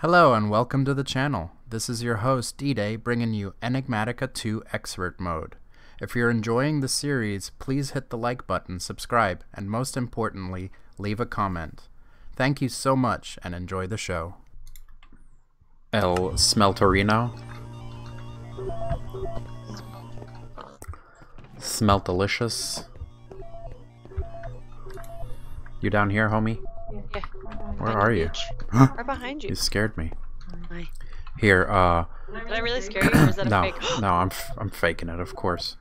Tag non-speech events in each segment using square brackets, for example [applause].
Hello and welcome to the channel. This is your host, D-Day, bringing you Enigmatica 2 Expert Mode. If you're enjoying the series, please hit the like button, subscribe, and most importantly, leave a comment. Thank you so much and enjoy the show. El Smelterino. Smell delicious. You down here, homie? Yeah. Where are you? beach. Huh? Right behind you. You scared me. Hi. Here, uh, Did I really scare you, or is that a no, fake? [gasps] no, I'm f- I'm faking it, of course.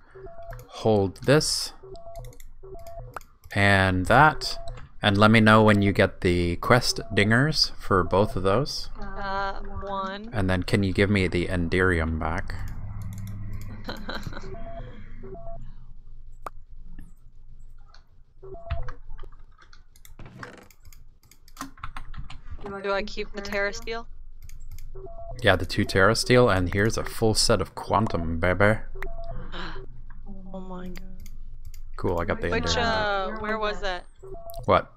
Hold this and that, and let me know when you get the quest dingers for both of those. Uh, one. And then, can you give me the Enderium back? [laughs] Do I keep the Terra Steel? Yeah, the two Terra Steel, and here's a full set of Quantum, baby. [gasps] Oh my god. Cool, I got the Which, uh, where was that? What?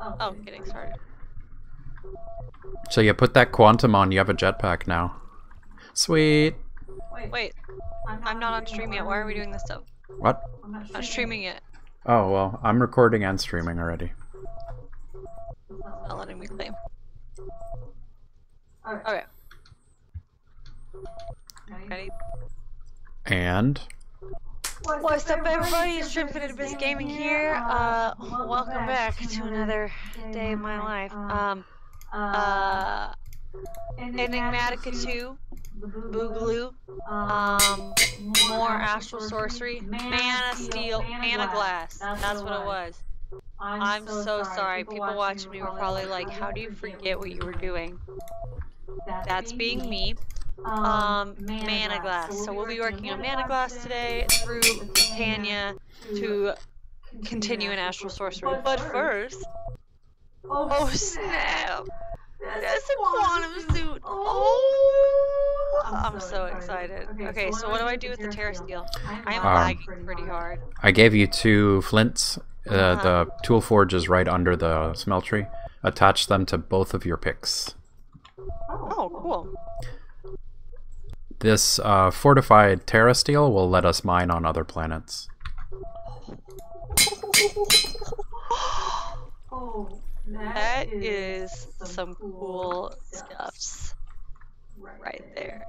Oh, getting started. So you put that Quantum on, you have a jetpack now. Sweet. Wait, wait. I'm not on stream yet. Why are we doing this stuff? What? I'm not streaming yet. Oh, well, I'm recording and streaming already. Not letting me claim. Okay. Ready? And What's up, everybody? It's Stream Biz Gaming here. Uh, welcome back to another day of my life. Um, uh, Enigmatica 2, Boogaloo, um, more Astral Sorcery, Mana Steel, Mana Glass. That's what it was. I'm so sorry. People watching me were probably like, how do you forget what you were doing? That's being me. Um, Mana Glass. So we'll be working on Mana Glass today through Tanya to continue in Astral Sorcery. But first, oh snap! That's a quantum suit. Oh, I'm so excited. Okay, so what do I do with the Terra Steel? I am Um, lagging pretty hard. I gave you two flints. Uh, Uh-huh. The tool forge is right under the smeltery. Attach them to both of your picks. Oh, cool. This uh, fortified Terra Steel will let us mine on other planets. [gasps] Oh, That is some cool stuffs right there.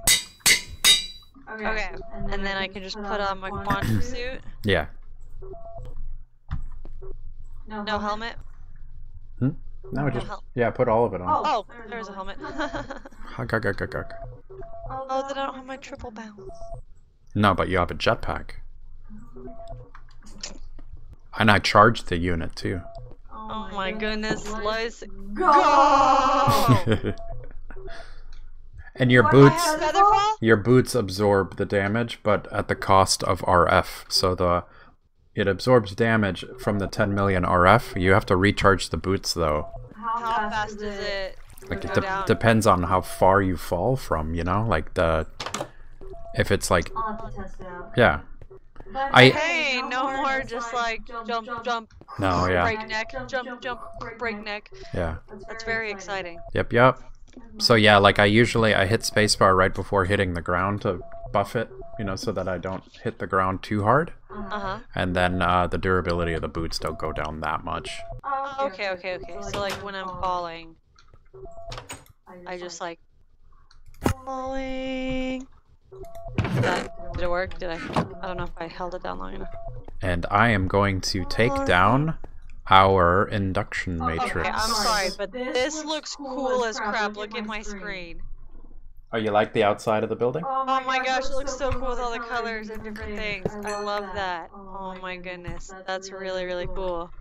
Okay, and then I can just put on my quantum suit. Yeah. No helmet. Hmm? No, just hel- yeah. Put all of it on. Oh, there's a helmet. [laughs] Hug, hug, hug, hug, hug. oh, then I don't have my triple bounce. No, but you have a jetpack. And I charged the unit too. Oh my goodness, let's go! [laughs] and your I boots, your boots absorb the damage, but at the cost of RF. So the it absorbs damage from the 10 million RF. You have to recharge the boots though. How fast does it Like it de- down? depends on how far you fall from. You know, like the if it's like I'll test it out. yeah. I Hey, no more just like jump, jump, no yeah breakneck, jump, jump, breakneck. yeah That's very exciting. yep yep. So yeah, like I usually I hit spacebar right before hitting the ground to buff it, you know, so that I don't hit the ground too hard, Uh huh. and then uh, the durability of the boots don't go down that much. Okay, okay, okay. So like when I'm falling, I just like falling. That, did it work? Did I? I don't know if I held it down long enough. And I am going to take down our induction matrix. Okay, I'm sorry, but this looks cool as crap. Look at my screen. Oh, you like the outside of the building? Oh, oh my gosh, it looks so cool with all the colors and different things. I love oh that. Oh my goodness, that's really really cool.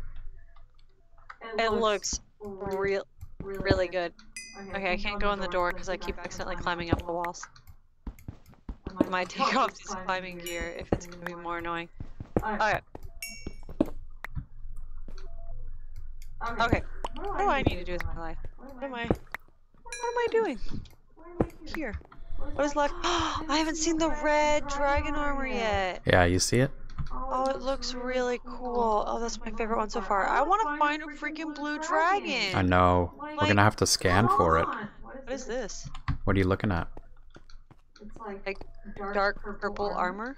It looks real, really good. Okay, I can't go in the door because I keep accidentally climbing up the walls. I might take off this climbing gear if it's gonna be more annoying. Alright, okay. What do I need to do with my life? What am I? What am I doing? Here. What is left? [gasps] I haven't seen the red dragon armor yet. Yeah, you see it? Oh, it looks really cool. Oh, that's my favorite one so far. I want to find a freaking blue dragon. I know. We're gonna have to scan for it. What is this? What are you looking at? It's like dark purple armor?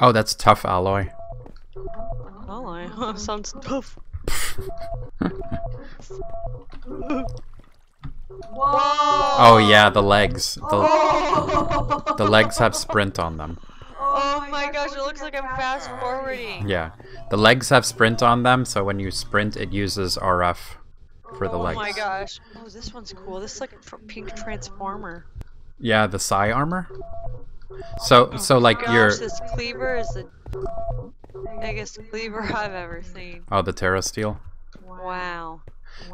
Oh, that's tough alloy. Alloy? [laughs] Sounds tough. [laughs] [laughs] Oh yeah, the legs. The, oh. the legs have sprint on them. Oh my gosh, it looks like I'm fast forwarding. Yeah. The legs have sprint on them, so when you sprint it uses RF for the oh legs. Oh my gosh. Oh, this one's cool. This is like a pink transformer. Yeah, the psi armor? So oh so like Gosh, your this cleaver is the biggest cleaver I've ever seen. Oh, the Terra Steel. Wow.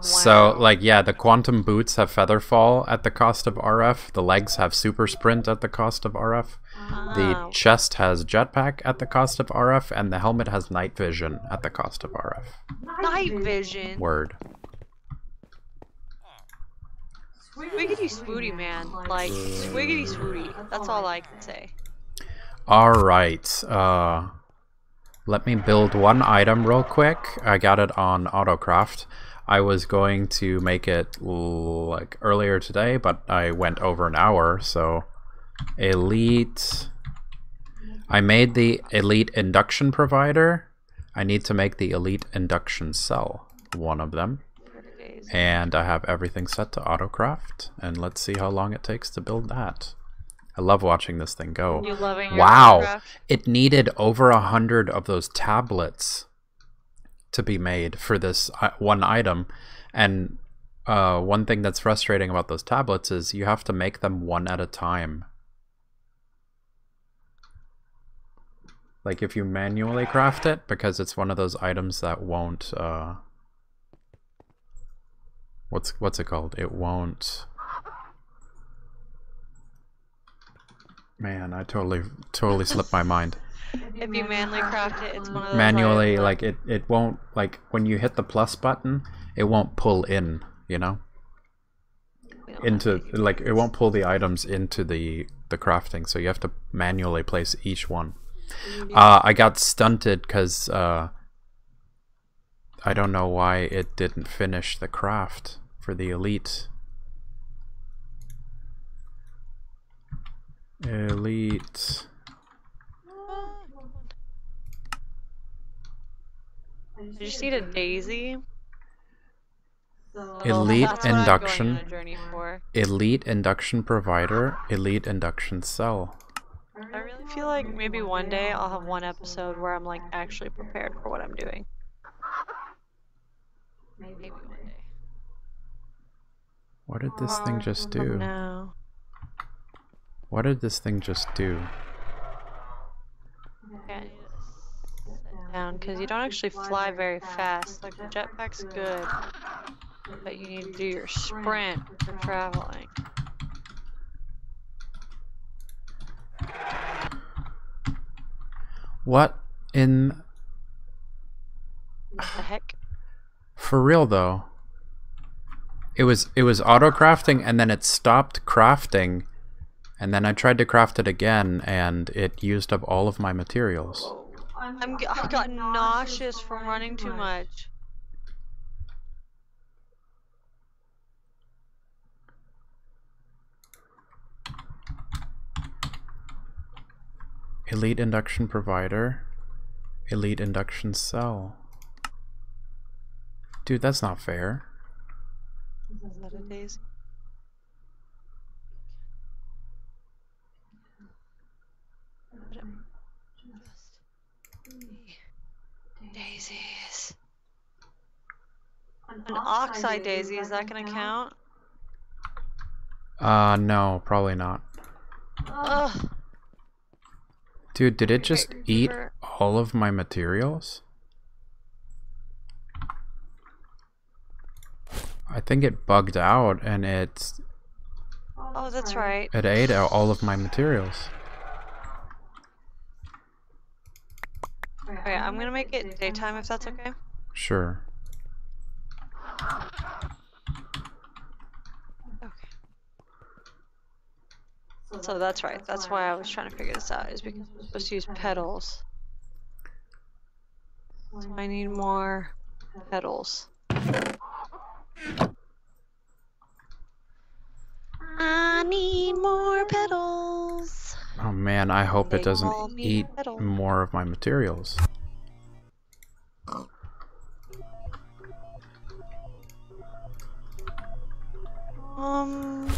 So, like, yeah, the quantum boots have feather fall at the cost of RF. The legs have super sprint at the cost of RF. The Ah, chest has jetpack at the cost of RF, and the helmet has night vision at the cost of RF. night vision. Word. Swiggity swooty, man. Like, swiggity swooty. That's all I can say. All right. Uh, let me build one item real quick. I got it on Autocraft. I was going to make it like earlier today, but I went over an hour. So, elite. I made the elite induction provider. I need to make the elite induction cell. One of them. And I have everything set to Autocraft. And let's see how long it takes to build that. I love watching this thing go. You loving your Wow, Minecraft? it needed over a hundred of those tablets to be made for this uh, one item, and uh, one thing that's frustrating about those tablets is you have to make them one at a time. Like if you manually craft it, because it's one of those items that won't. Uh, what's what's it called? It won't. Man, I totally totally slipped my mind. If you manually craft it, it's one of those Manually, like it, it won't like when you hit the plus button, it won't pull in. You know, that we don't into like it won't pull the items into the the crafting. So you have to manually place each one. Uh, I got stunted because uh, I don't know why it didn't finish the craft for the elite. Elite. Did you see the a daisy. Elite That's what I'm going induction. on a journey for. Elite induction provider. Elite induction cell. I really feel like maybe one day I'll have one episode where I'm like actually prepared for what I'm doing. Maybe one day. What did this thing uh, just do? No. What did this thing just do? Okay, I need to sit down because you don't actually fly very fast. Like the jetpack's good, but you need to do your sprint for traveling. What in The heck? for real though? It was it was auto crafting and then it stopped crafting and then I tried to craft it again and it used up all of my materials. I'm g- I got nauseous from running too much. Elite induction provider. Elite induction cell. Dude, that's not fair. Is that a daisy? Daisies. An oxide daisy, is that gonna count? Uh no, probably not. Ugh. Dude, did it just eat all of my materials? I think it bugged out and it Oh, that's right. it ate out all of my materials. Okay, I'm gonna make it daytime if that's okay. Sure. Okay. So that's right. That's why I was trying to figure this out, is because we're supposed to use petals. So I need more petals. Man, I hope it doesn't eat more of my materials. Um.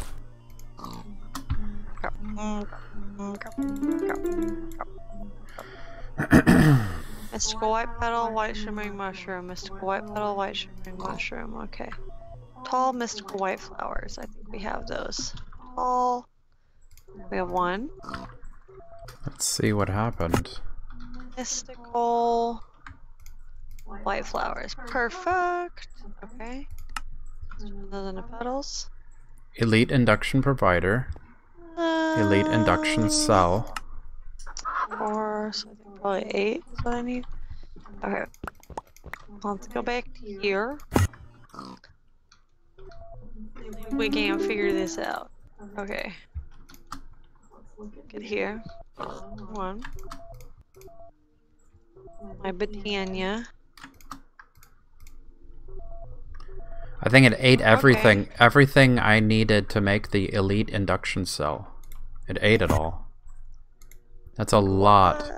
[clears throat] Mystical white petal, white shimmering mushroom. Mystical white petal, white shimmering mushroom. Okay. Tall mystical white flowers. I think we have those. Tall. We have one. Let's see what happened. Mystical white flowers. Perfect. Okay. Those in the petals. Elite induction provider. Elite induction uh, cell. Four, so I think probably eight is what I need. Okay. Let's go back to here. We can't figure this out. Okay. Get here. One. My Botania. I think it ate everything everything I needed to make the elite induction cell. It ate it all. That's a lot.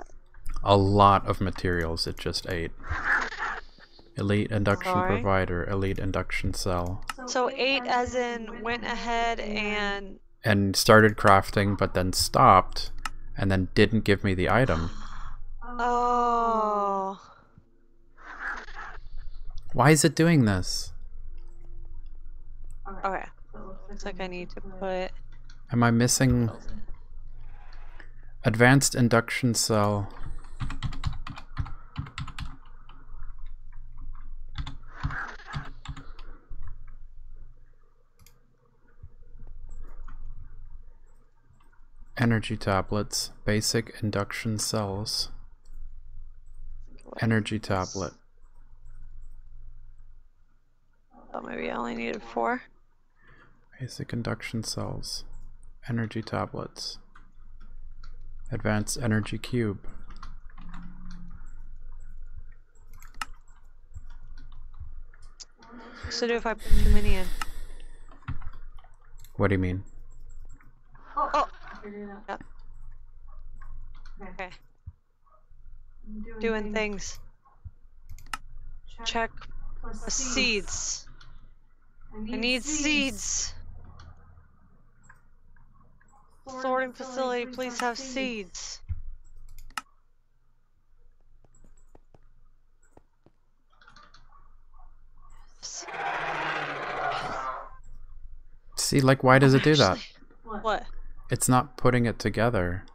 A lot of materials it just ate. Elite induction Sorry? provider, elite induction cell. So eight as in went ahead and And started crafting but then stopped and then didn't give me the item. oh Why is it doing this? okay. Looks like I need to put Am I missing advanced induction cell? Energy tablets, basic induction cells, energy tablet. Oh, maybe I only needed four. Basic induction cells, energy tablets, advanced energy cube. So do if I put too many in. What do you mean? Oh. Yep. Okay. Doing things. Check plus seeds. I need seeds. Sorting facility, please have seeds. See, like, why does it do that? What? It's not putting it together.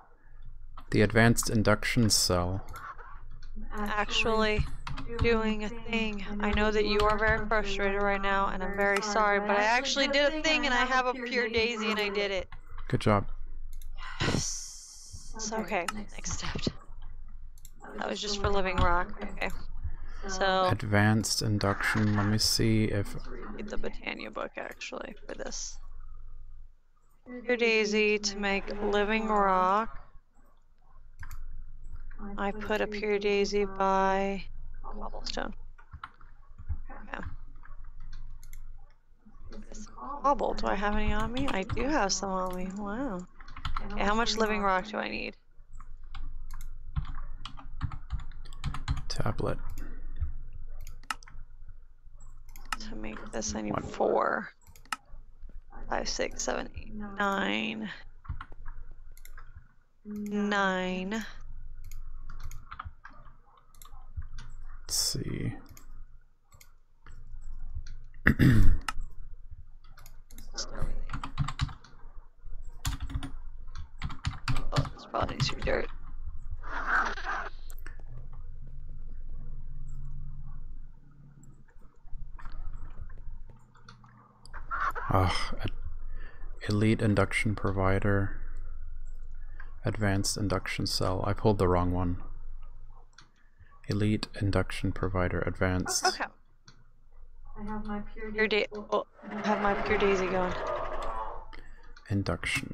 The advanced induction cell. Actually doing a thing. I know that you are very frustrated right now, and I'm very sorry, but I actually did a thing and I have a pure daisy and I did it. Good job. So, okay, next step. That was just for living rock. Okay. So, Advanced induction. Let me see if read the Botania book actually for this. Pure daisy to make living rock. I put a pure daisy by cobblestone. Cobble, do I have any on me? I do have some on me. Wow. Okay, how much living rock do I need? tablet. To make this, I need One. four. Five, six, seven, eight, nine. Nine. Let's see. Oh, this [coughs] probably needs to dirt. Ugh. ad- Elite induction provider. Advanced induction cell. I pulled the wrong one. Elite induction provider. Advanced. Okay. i have Pure da- oh, I have my pure daisy going. Induction.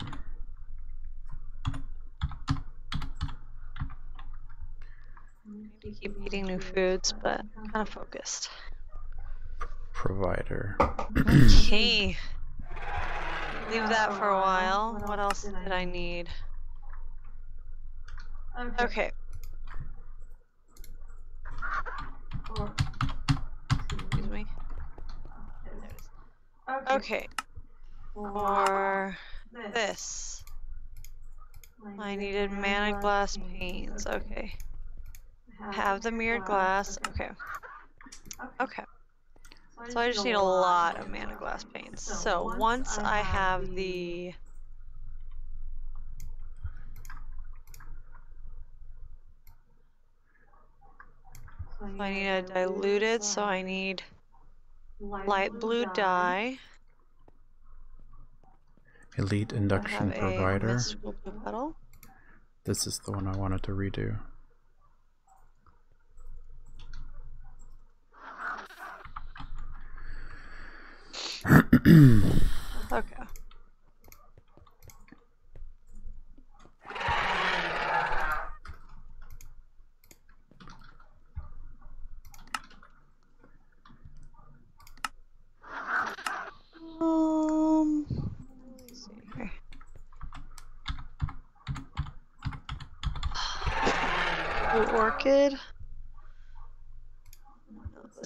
I keep eating new foods, but I'm kind of focused. Provider. Okay. [clears throat] Leave that for a while. What else did I need? Okay. Excuse me. Okay. For this, I needed mana glass panes. Okay. Have the mirrored glass. Okay. Okay. So I just need a lot of mana glass panes. So once I have the I need a diluted, so I need light blue dye. Elite induction provider. mystical blue petal. This is the one I wanted to redo. Okay. Um, let's see here. Blue orchid.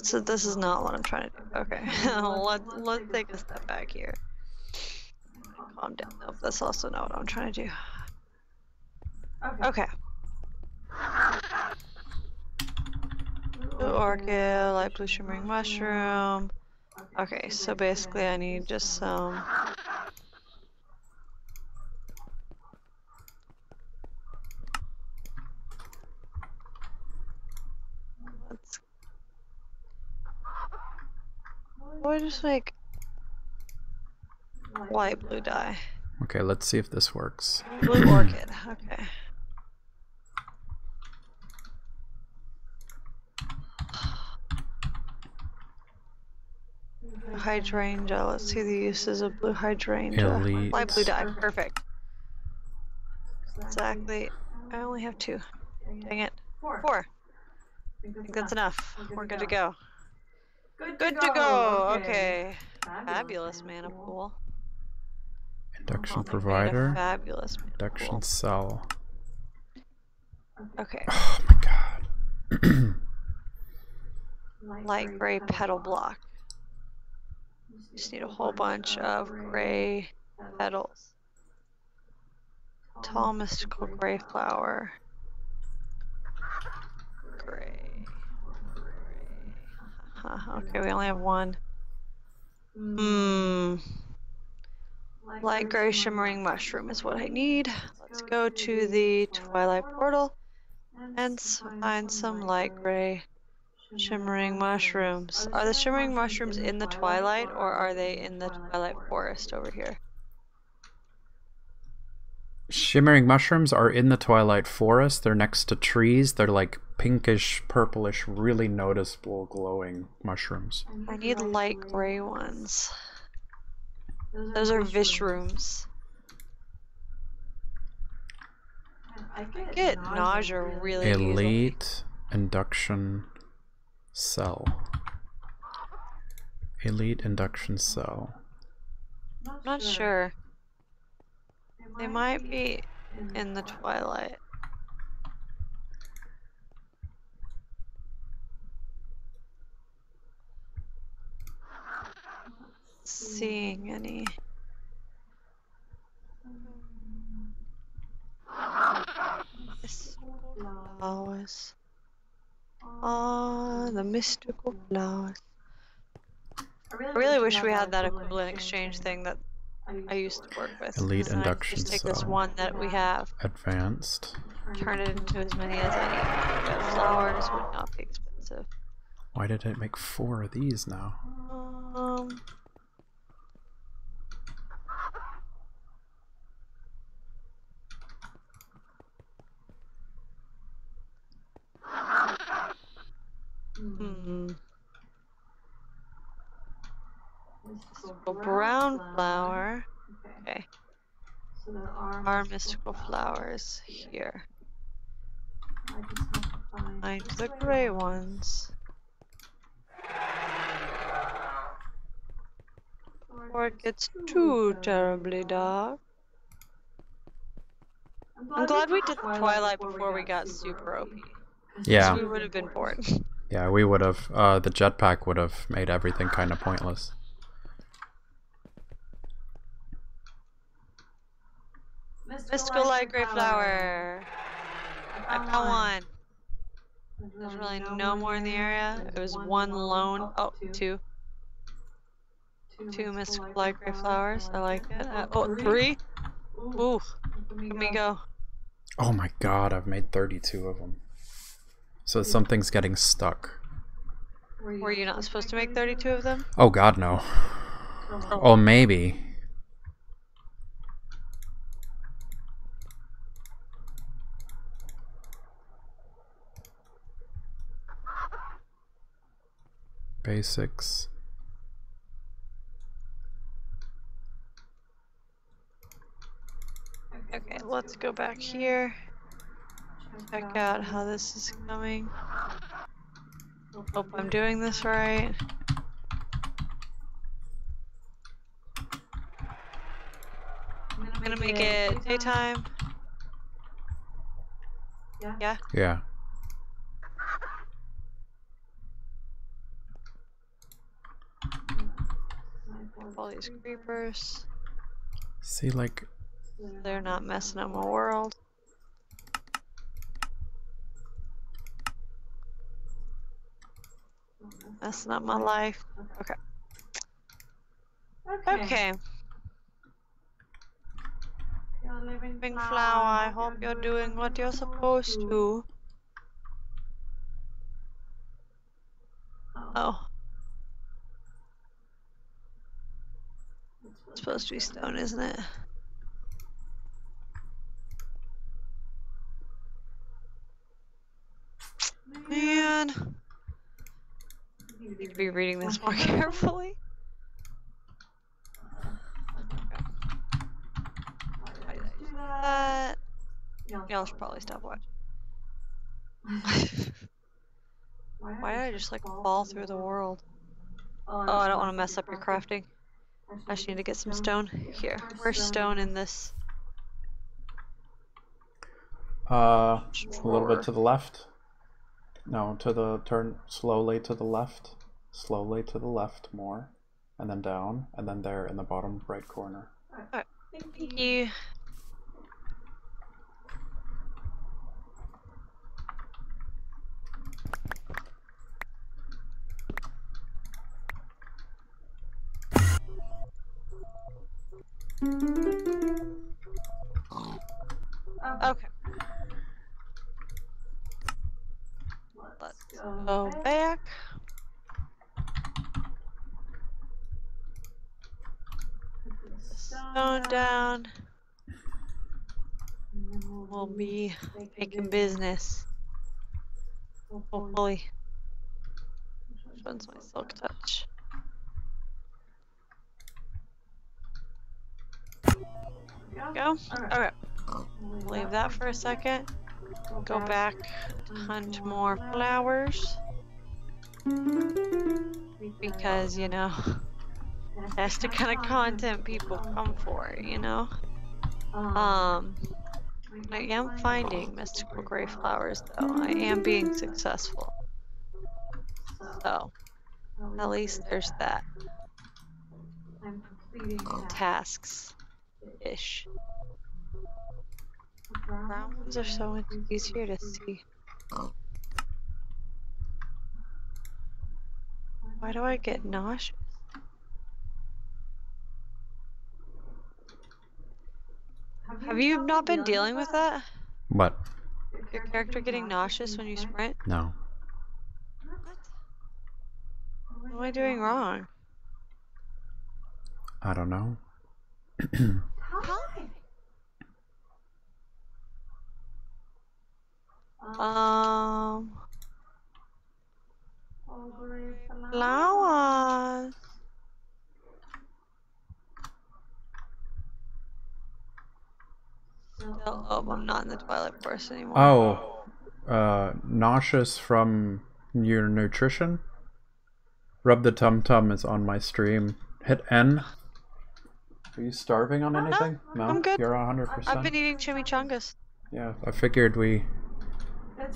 So this is not what I'm trying to do. Okay, [laughs] [laughs] let let's take a step back here. Calm down. Nope, that's also not what I'm trying to do. Okay. Blue orchid, light blue shimmering mushroom. Okay, so basically I need just some. Let's. Why just like, light blue dye? Okay, let's see if this works. Blue [clears throat] orchid. Okay. Hydrangea. Let's see the uses of blue hydrangea. Elite. Light blue dye. Perfect. Exactly. I only have two. Dang it. Four. I think that's enough. We're good to go. Good to go. Okay. Fabulous mana pool. Induction Oh, they made a provider. Fabulous mana Induction cell. Okay. Oh my god. [clears throat] light gray petal block. Just need a whole bunch of gray petals. Tall mystical gray flower. Gray. Huh, [laughs] okay, we only have one. Hmm. Light gray shimmering mushroom is what I need. Let's go to the twilight portal and find some light gray Shimmering mushrooms. Are the shimmering mushrooms in the twilight or are they in the twilight forest over here? Shimmering mushrooms are in the twilight forest. They're next to trees. They're like pinkish, purplish, really noticeable glowing mushrooms. I need light gray ones. Those are vishrooms. I get nausea really easily. Elite induction cell. Elite induction cell. I'm not sure. They might be in the twilight. Seeing any. Flowers. Ah, the mystical flowers. I really wish we had that equivalent exchange thing that I used to work with. Elite Then I induction Just take this one that we have, Advanced. turn it into as many as I need. But flowers would not be expensive. Why did it make four of these now? Um. Hmm. Mystical brown flower. Okay. So there are mystical flowers here. Find the gray ones. Before it gets too terribly dark. I'm glad we did the Twilight before we got super OP. [laughs] Yeah. We would have been bored. Yeah, we would have. Uh, the jetpack would have made everything kind of pointless. Mystical Light Gray Flower. I found one. There's really no more in the area. It was one lone. Oh, two. Two Mystical Light Gray Flowers. I like it. Uh, oh, three? Ooh. Let me go. Oh my god, I've made 32 of them. So something's getting stuck. Were you not supposed to make 32 of them? Oh god, no. Oh, maybe. Basics. Okay, let's go back here. Check out how this is coming. Hope I'm doing this right. I'm gonna make it daytime. Yeah? Yeah. All these creepers. See, like, They're not messing up my world. Messing up my life. Okay. Okay. Living flower, I hope you're doing what you're supposed to. Oh. oh. It's supposed to be stone, isn't it? Man. I Need to be reading this more [laughs] carefully. That? Y'all should probably stop watching. [laughs] Why did I just like fall through the world? Oh, I don't want to mess up your crafting. I just need to get some stone. Here, where's stone in this? uh, a little bit to the left. No, to the turn slowly to the left. Slowly to the left more. And then down. And then there in the bottom right corner. Thank you. Um, okay. Let's go back. Stone down. We'll be making business. Hopefully. Which one's my silk touch? Okay. Leave that for a second. Go back, hunt more flowers. Because, you know, [laughs] that's the kind of content people come for, you know? Um, I am finding mystical gray flowers, though. I am being successful. So, at least there's that. I'm completing Tasks. Ish. Brown ones are so much easier to see. Why do I get nauseous? Have you not been dealing with that? What? Your character getting nauseous when you sprint? No. What am I doing wrong? I don't know. [clears throat] Um. Flowers. Oh, I'm not in the Twilight Forest anymore. Oh, uh, nauseous from your nutrition? Rub the tum tum is on my stream. Hit N. Are you starving on anything? No, I'm good. You're 100%. I've been eating chimichangas. Yeah, I figured we.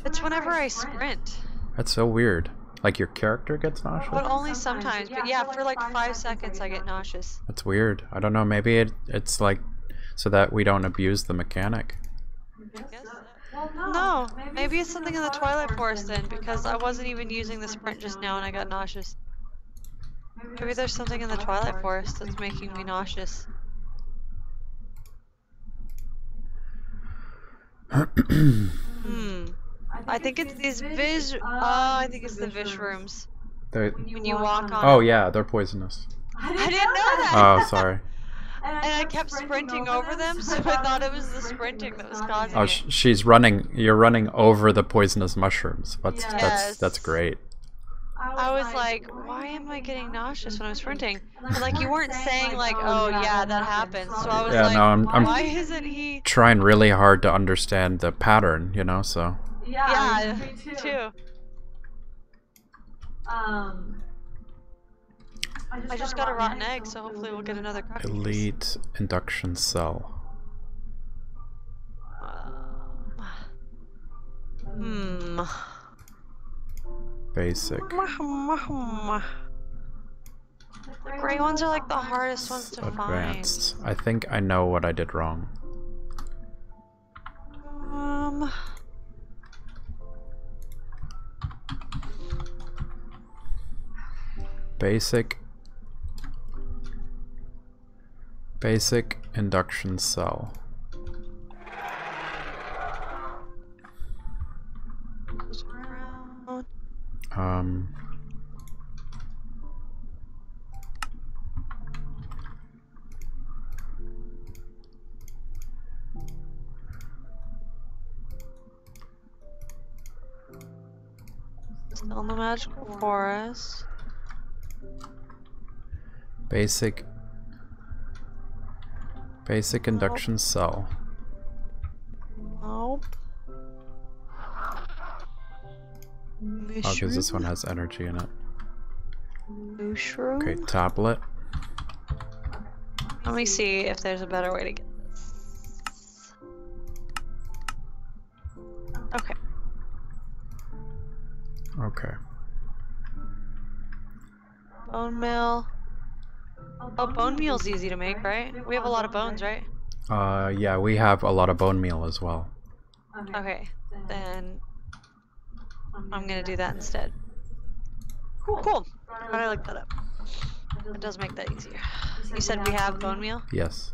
It's whenever I sprint. That's so weird. Like your character gets nauseous? But only sometimes. But yeah, for like five seconds I get nauseous. That's weird. I don't know. Maybe it, it's like so that we don't abuse the mechanic. Yes. No, maybe it's something in the Twilight Forest then, because I wasn't even using the sprint just now and I got nauseous. Maybe there's something in the Twilight Forest that's making me nauseous. hmm. I think it's these vis. Oh, I think it's the vishrooms. They- When you walk on. oh yeah, they're poisonous. I didn't know that. Oh, [laughs] sorry. And I kept sprinting over them, so I thought it was the sprinting that was causing Oh, it. sh- she's running. You're running over the poisonous mushrooms. That's that's Yes. that's great. I was like, why am I getting nauseous when I'm sprinting? And like you weren't saying like, oh, oh yeah, that happens. So I was Yeah, like, no, I'm- I'm- why isn't he? [laughs] Trying really hard to understand the pattern, you know. So Yeah, me too. Um, I just got a rotten egg, so hopefully we'll get another cracker. juice. elite induction cell. Hmm. Basic. The gray ones are like the hardest ones to Advanced. I think I know what I did wrong. Um. Basic. Basic induction cell. Um. Still in the magical forest. Basic. Basic induction cell. Nope. Oh, because this one has energy in it. Mushroom. Okay, tablet. Let me see if there's a better way to get this. Okay. Okay. Bone meal. Oh, bone meal's easy to make, right? We have a lot of bones, right? Uh, yeah, we have a lot of bone meal as well. Okay, then I'm gonna do that instead. Cool. Cool. Glad I looked that up. It does make that easier. You said we have bone meal? Yes.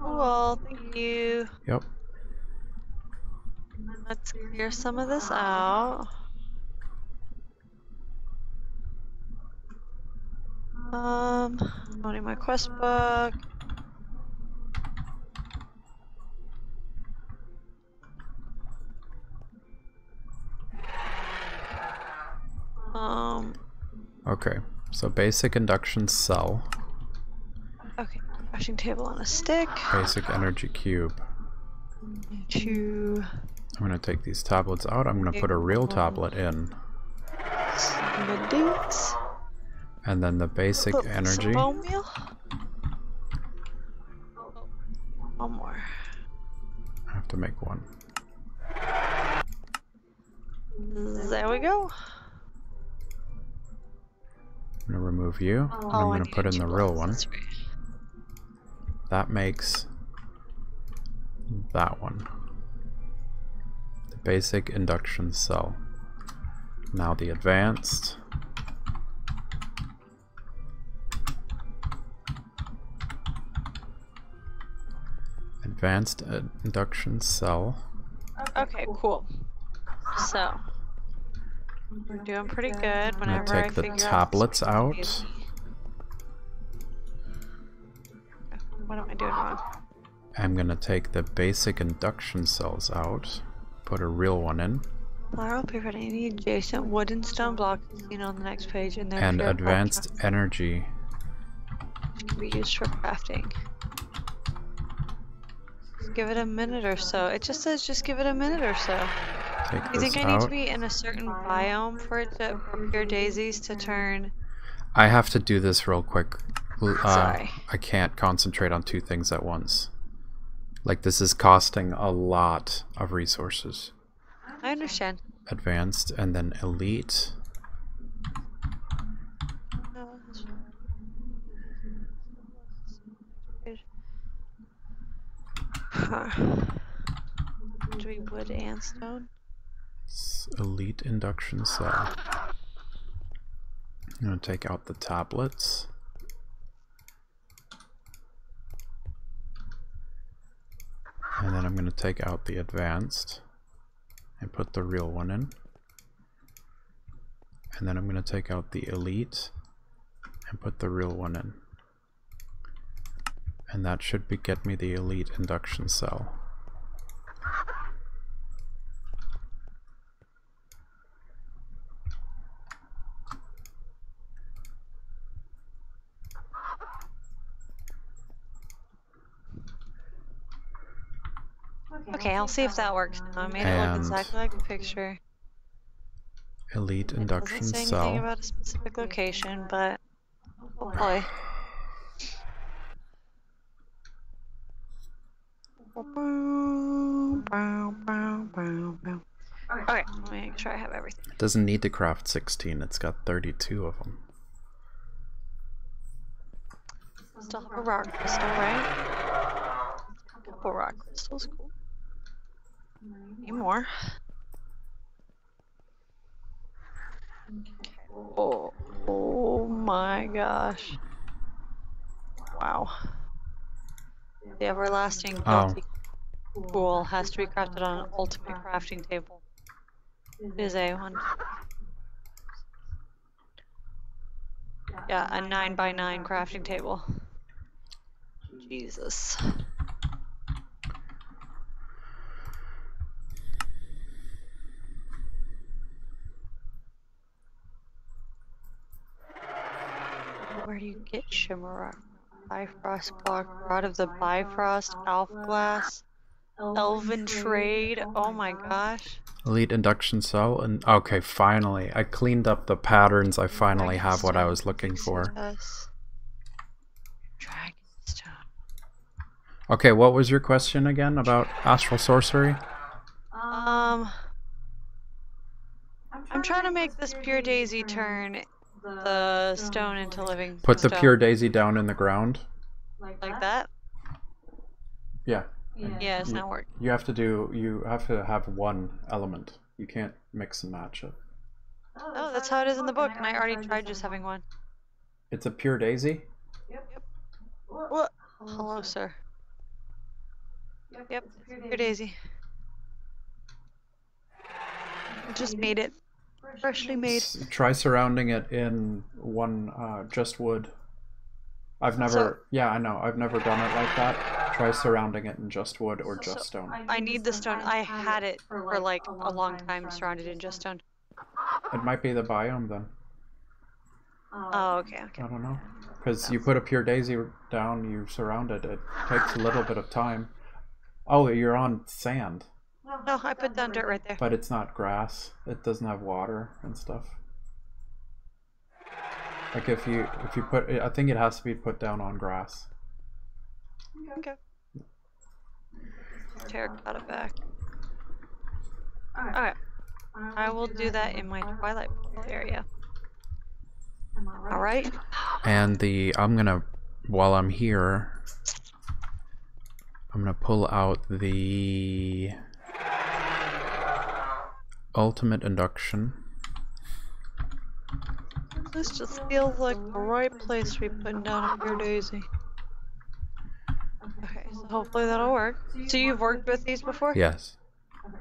Cool, thank you. Yep. Let's clear some of this out. Um, loading my quest book. Um, Okay. So basic induction cell. okay, crafting table on a stick. Basic energy cube. Two. I'm gonna take these tablets out. I'm gonna put a real tablet in. Some dates. And then the basic energy. Bone meal. One more. I have to make one. There we go. I'm gonna remove you. and I'm Oh, gonna put in the real one. right. That makes that one. The basic induction cell. Now the advanced. Advanced uh, induction cell. Okay, cool. So we're doing pretty good. Whenever I take the tablets out. out. What am I doing wrong? I'm gonna take the basic induction cells out. Put a real one in. Floral paper and any adjacent wood and stone blocks seen on the next page, and then And advanced energy. can be used for crafting. Give it a minute or so. It just says just give it a minute or so. Take You think I need to be in a certain biome for it to for pure daisies to turn? I have to do this real quick. Uh, Sorry. I can't concentrate on two things at once. Like this is costing a lot of resources. I understand. Advanced and then elite. [sighs] Huh. We wood and stone? S- Elite induction cell. I'm gonna take out the tablets. And then I'm gonna take out the advanced and put the real one in. And then I'm gonna take out the elite and put the real one in. And that should be get me the elite induction cell. Okay, I'll see if that works. I made it look exactly like the picture. Elite It induction doesn't say cell. anything about a specific location, but oh Okay, let me make sure I have everything. It doesn't need to craft 16, it's got 32 of them. Still have a rock crystal, right? Couple rock crystals, cool. Need more. Oh, oh my gosh. Wow. The everlasting Oh. Pool has to be crafted on an ultimate crafting table. Is a one. Yeah, a nine by nine crafting table. Jesus. Where do you get shimmer rock? Bifrost block, rod of the Bifrost, Alfglass, Elven Trade. Oh my gosh. Elite induction cell, and okay, finally. I cleaned up the patterns, I finally have what I was looking for. Dragonstone. Okay, what was your question again about astral sorcery? Um, I'm trying to make this pure daisy turn the stone into living Put the stone. pure daisy down in the ground? like that. Yeah. Yeah, it's You- not working. You have to do, you have to have one element. You can't mix and match it. Oh, that's how it is in the book, and I already tried just having one. It's a pure daisy? Yep. What? Hello, sir. Yep, pure daisy. Just made it. Freshly made. S- Try surrounding it in one, uh, just wood. I've never, yeah, I know, I've never done it like that. Try surrounding it in just wood or just stone. I need the stone. I had it for like a long time surrounded in just stone. It might be the biome then. Oh, oh okay, okay. I don't know. Because you put a pure daisy down, you surround it. It takes a little bit of time. Oh, you're on sand, No, I put down dirt right there. but it's not grass. It doesn't have water and stuff. Like if you if you put, I think it has to be put down on grass. Okay. Terracotta back. Okay. I will do that in my Twilight area. Alright? And the I'm gonna while I'm here, I'm gonna pull out the ultimate induction. This just feels like the right place to be putting down a pure daisy. Okay, so hopefully that'll work. So you've worked with these before? Yes,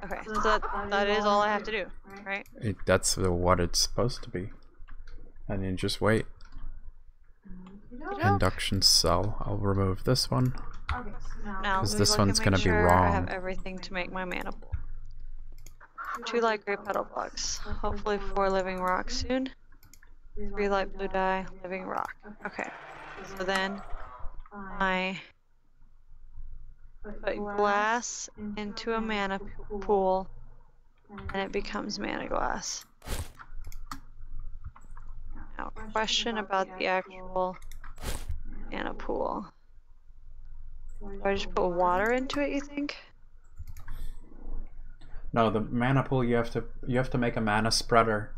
Okay, so that, that is all I have to do, right? it, that's the, what it's supposed to be. And then just wait. Induction cell. I'll remove this one. Because this one's gonna make be sure I have everything to make my mana pool. Two light gray petal blocks. Hopefully four living rocks soon. Three light blue dye, living rock. Okay. So then I put glass into a mana pool and it becomes mana glass. Now, question about the actual mana pool. Do I just put water into it, you think? No, the mana pool you have to you have to make a mana spreader,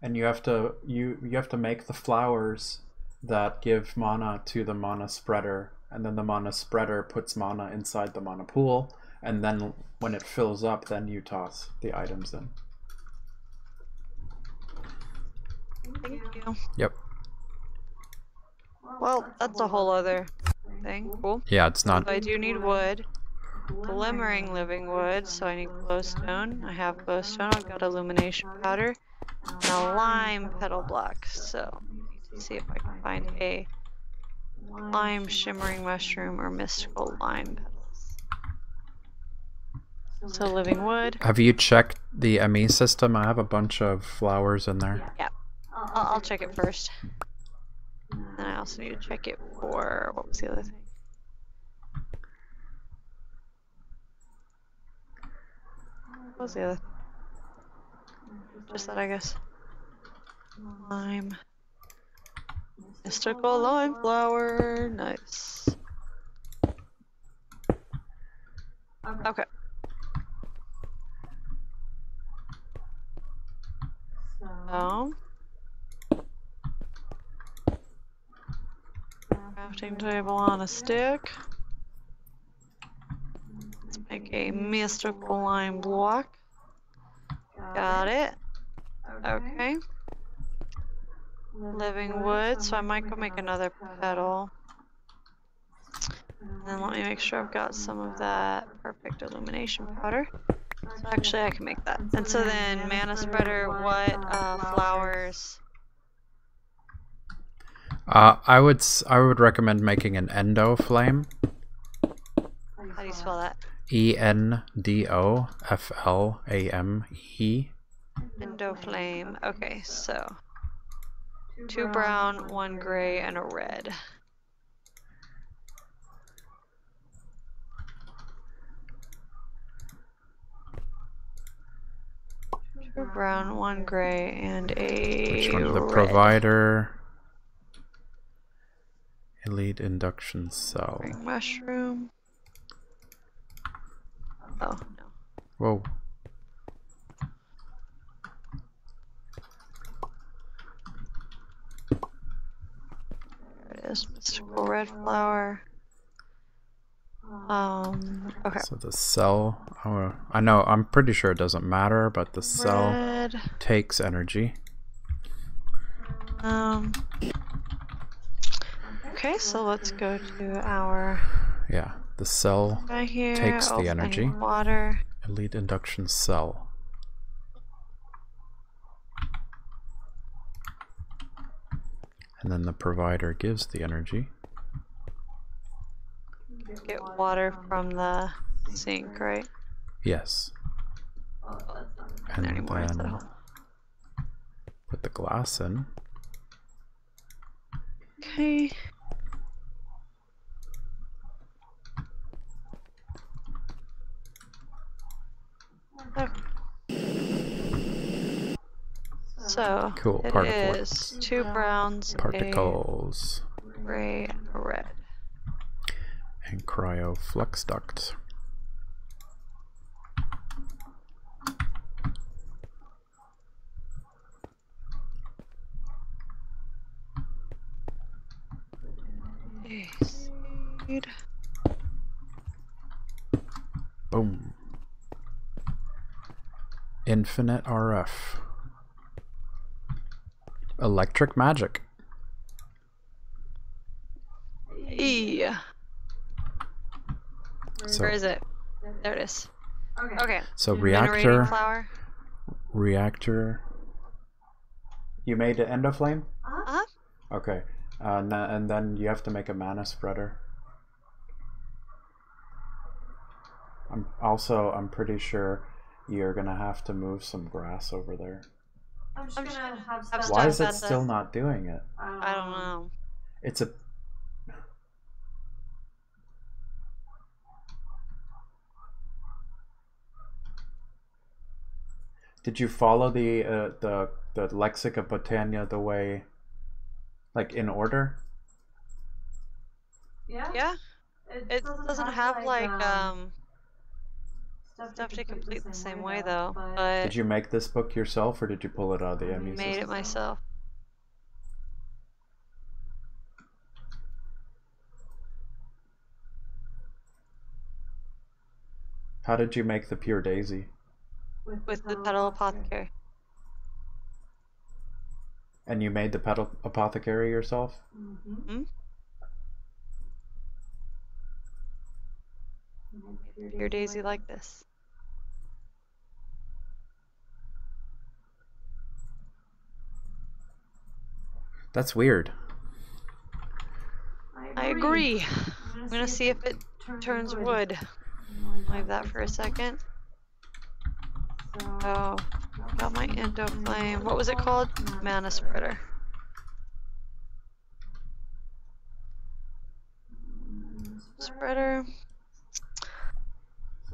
and you have to you you have to make the flowers that give mana to the mana spreader, and then the mana spreader puts mana inside the mana pool, and then when it fills up, then you toss the items in. Thank you. Yep. Well, that's a whole other thing. Cool. Yeah, it's not. So I do need wood. Glimmering living wood, so I need glowstone. I have glowstone, I've got illumination powder, and a lime petal block. So, let's see if I can find a lime shimmering mushroom or mystical lime petals. So living wood. Have you checked the ME system? I have a bunch of flowers in there. Yeah, I'll, I'll check it first. And I also need to check it for what was the other thing? What was the other? Just that, I guess. Lime. Mystical lime flower. Nice. Okay. So. Crafting table on a stick. Let's make a mystical lime block. Got it. Okay. Living wood, so I might go make another petal. And then let me make sure I've got some of that perfect illumination powder. So actually I can make that. And so then mana spreader, what uh, flowers? Uh, I would I would recommend making an endo flame. How do you spell that? E N D O F L A M E. Endo flame. Okay, so two brown, one gray, and a red. Two brown, one gray, and a Which one's the red. provider? Elite induction cell. Ring mushroom. Oh no. Whoa. There it is. Mystical red flower. Um. Okay. So the cell. Oh, I know. I'm pretty sure it doesn't matter, but the cell Red. takes energy. Um. Okay, so let's go to our Yeah. The cell here. Takes the energy. Water. elite induction cell. And then the provider gives the energy. Get water from the sink, right? Yes. And anymore. then So. put the glass in. Okay. Okay. So Cool, it particle. is two browns, Particles a gray, and a red. and cryo flux duct. A seed. Boom. Infinite RF. Electric magic. E. So, Where is it? There it is. Okay. Okay. so reactor, flower. reactor. You made an endo flame? Uh-huh. Okay. Uh, and, then, and then you have to make a mana spreader. I'm also I'm pretty sure you're gonna have to move some grass over there. I'm just I'm gonna gonna have have stuff. Why is it at the- still not doing it? I don't know. It's a Did you follow the uh, the the Lexica Botania the way like in order? Yeah. Yeah. It doesn't have like um stuff to complete the same way though, but Did you make this book yourself or did you pull it out of the ME made it myself. How did you make the pure daisy? with the petal apothecary. And you made the petal apothecary yourself? Mm-hmm. Your daisy like this. That's weird. I agree. I'm gonna see if it turns wood. Leave that for a second. So, got my endo flame. What was it called? Mana spreader. Spreader.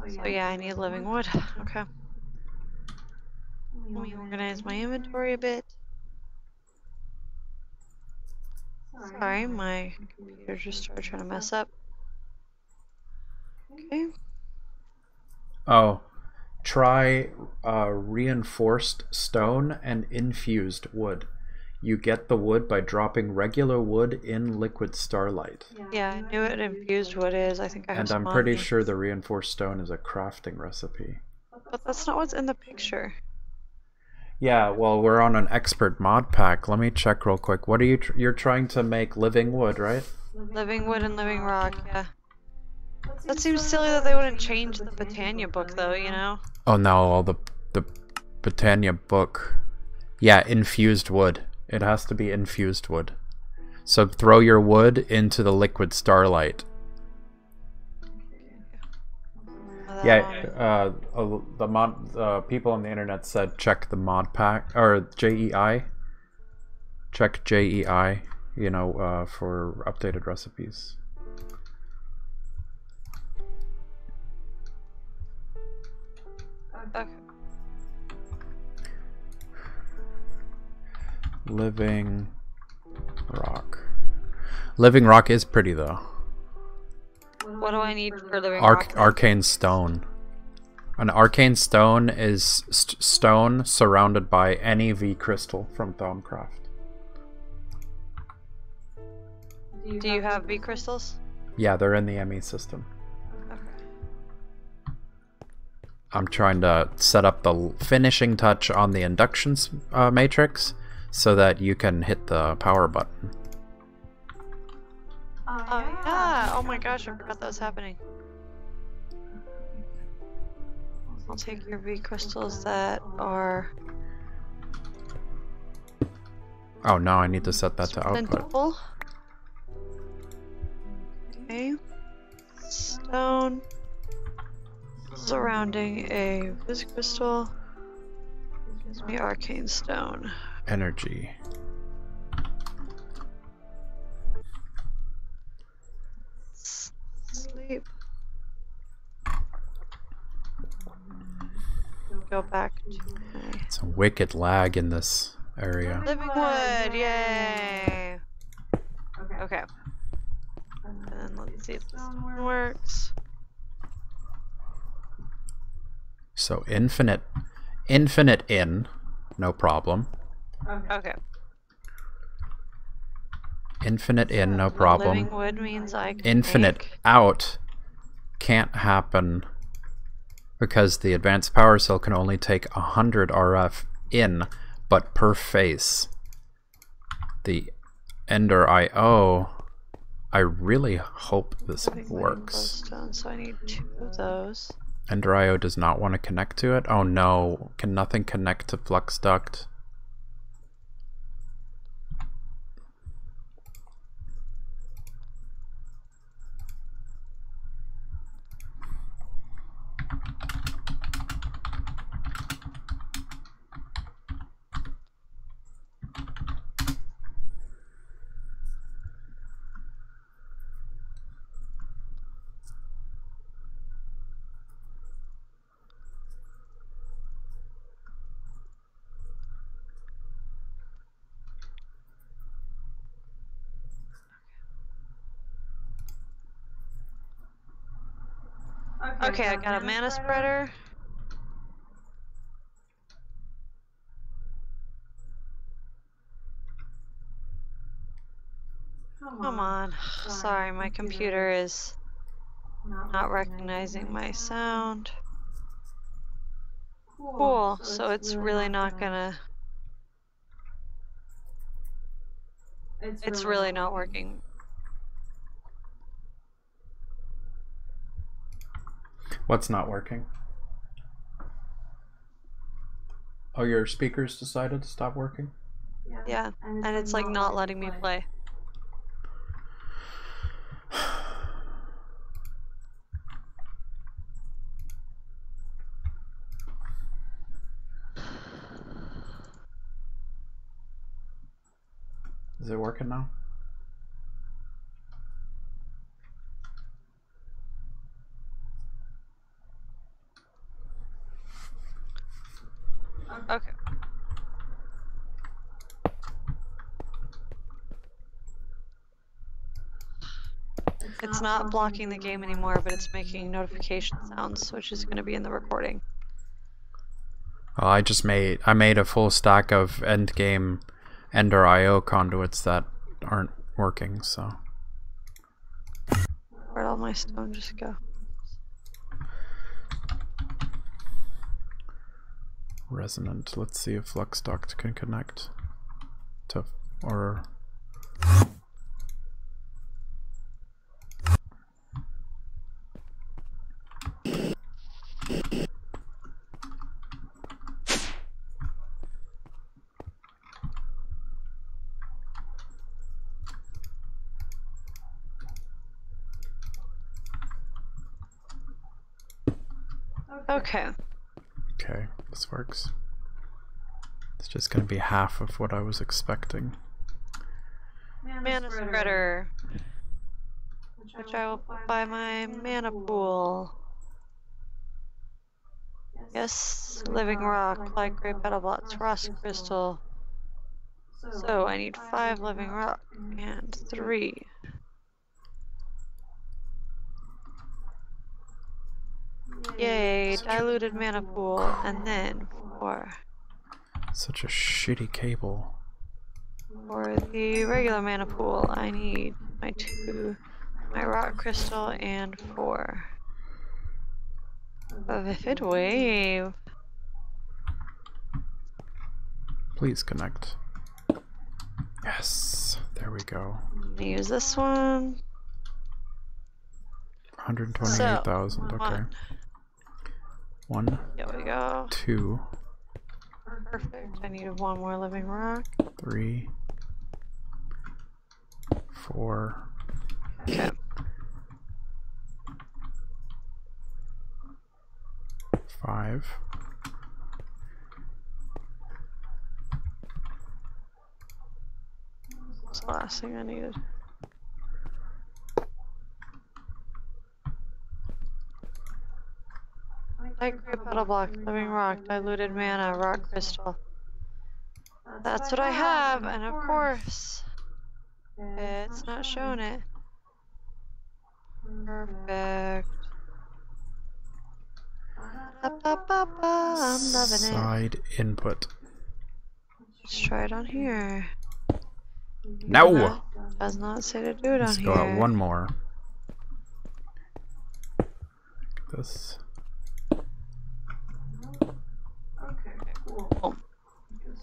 So yeah, I need living wood. [laughs] Okay. Let me organize my inventory a bit. Sorry, my computer just started trying to mess up. Okay. Oh, try uh, reinforced stone and infused wood. You get the wood by dropping regular wood in liquid starlight. Yeah, I knew what infused wood is. I think I have And I'm pretty me. sure the reinforced stone is a crafting recipe. But that's not what's in the picture. Yeah, well, we're on an expert mod pack. Let me check real quick. What are you? Tr- you're trying to make living wood, right? Living wood and living rock, yeah. That seems silly that they wouldn't change the Botania book, though, you know? Oh no, all the the Botania book. Yeah, infused wood. It has to be infused wood. So throw your wood into the liquid starlight. Yeah, uh, uh, the mod uh, people on the internet said check the mod pack or JEI. Check JEI, you know, uh, for updated recipes. Okay. Living rock. Living rock is pretty though. What do I need for living Arc rock? arcane stone. An arcane stone is st- stone surrounded by any V crystal from Thaumcraft. Do you have V crystals? Yeah, they're in the ME system. Okay. I'm trying to set up the finishing touch on the induction uh, matrix so that you can hit the power button. Oh, oh yeah. Oh my gosh, I forgot that was happening. I'll take your V crystals that are Oh no, I need to set that to output. plentiful. Okay. Stone. Surrounding a Vis crystal. Gives me arcane stone. Energy. Sleep. Go back to my It's a wicked lag in this area. living wood. Yay! Okay. Okay. And let's see if this one works. So infinite, infinite in, no problem. Okay. Okay. Infinite in, no Living problem. wood means I can Infinite make- out can't happen because the advanced power cell can only take 100 RF in, but per face. The Ender IO, I really hope this works. glowstone, so I need two of those. Ender IO does not want to connect to it. Oh no, can nothing connect to Flux Duct? Okay, I got a mana spreader. Come on. Sorry, my computer is not recognizing my sound. Cool, so it's really not gonna. It's really not working. What's not working? Oh, your speakers decided to stop working? Yeah, and it's like not letting me play. Is it working now? Okay. It's not blocking the game anymore, but it's making notification sounds, which is going to be in the recording. Well, I just made I made a full stack of end game Ender IO conduits that aren't working, so Where'd all my stone just go? Resonant. Let's see if Fluxduct can connect to or Okay. Okay, this works. It's just gonna be half of what I was expecting. Mana spreader. Which I will put by my mana pool. Yes, living rock, light gray petal blots, frost crystal. So I need five living rock and three. Yay, diluted mana pool, and then four. Such a shitty cable. For the regular mana pool, I need my two, my rock crystal, and four. A vivid wave. Please connect. Yes, there we go. Use this one. 128,000, okay. One. One, There we go. two, Perfect. I need one more living rock. three, four, Okay. five, That's the last thing I needed. Light gray petal block, living rock, diluted mana, rock crystal. That's what I have, and of course, it's not showing it. Perfect. I'm loving it. side input. Let's try it on here. No! Does not say to do it Let's on go here. out one more. This.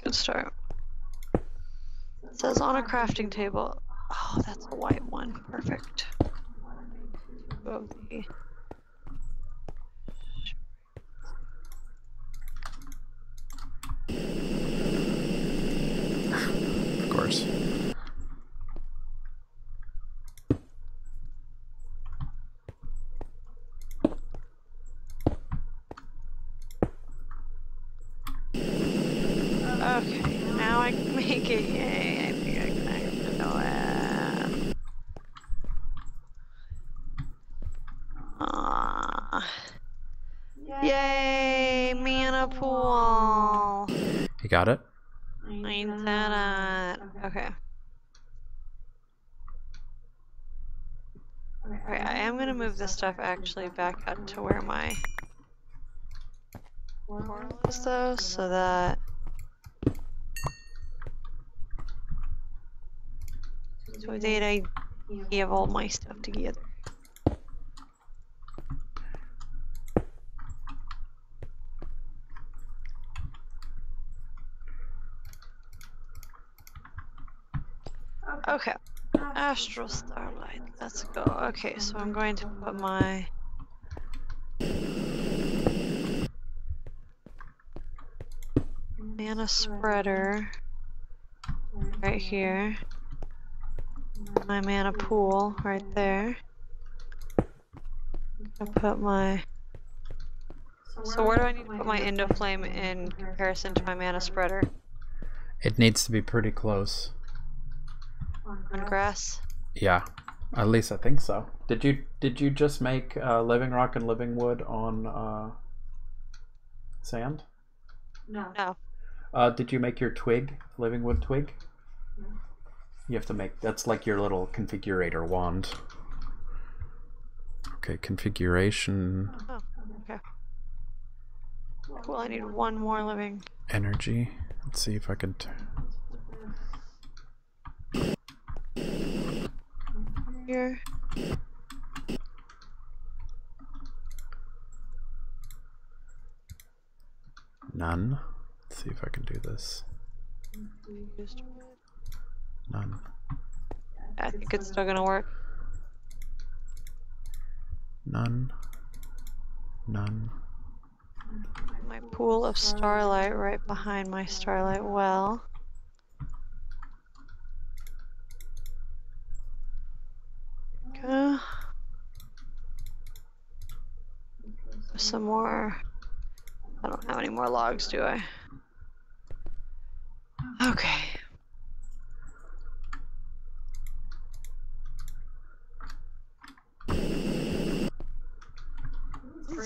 Good start. It says on a crafting table. Oh, that's a white one. Perfect. Of course. Okay, now I can make it. Yay! I think I can actually do it. Ah. Yay! Mana pool. You got it? Ain't that it? Okay. Alright, I am gonna move this stuff actually back out to where my portal is though, so that so that I have all my stuff together. Okay. Astral Starlight. Let's go. Okay, so I'm going to put my mana spreader right here. My mana pool right there. I put my. So where do I need to put my Endo Flame in comparison to my mana spreader? It needs to be pretty close. On grass. Yeah, at least I think so. Did you did you just make uh, living rock and living wood on uh, sand? No. No. Uh, did you make your twig living wood twig? You have to make that's like your little configurator wand. Okay, configuration Oh, okay. Cool, I need one more living. energy. Let's see if I can. Here. none. Let's see if I can do this. None. I think it's still gonna work. None. None. My pool of starlight right behind my starlight well. Okay. Some more. I don't have any more logs, do I? Okay.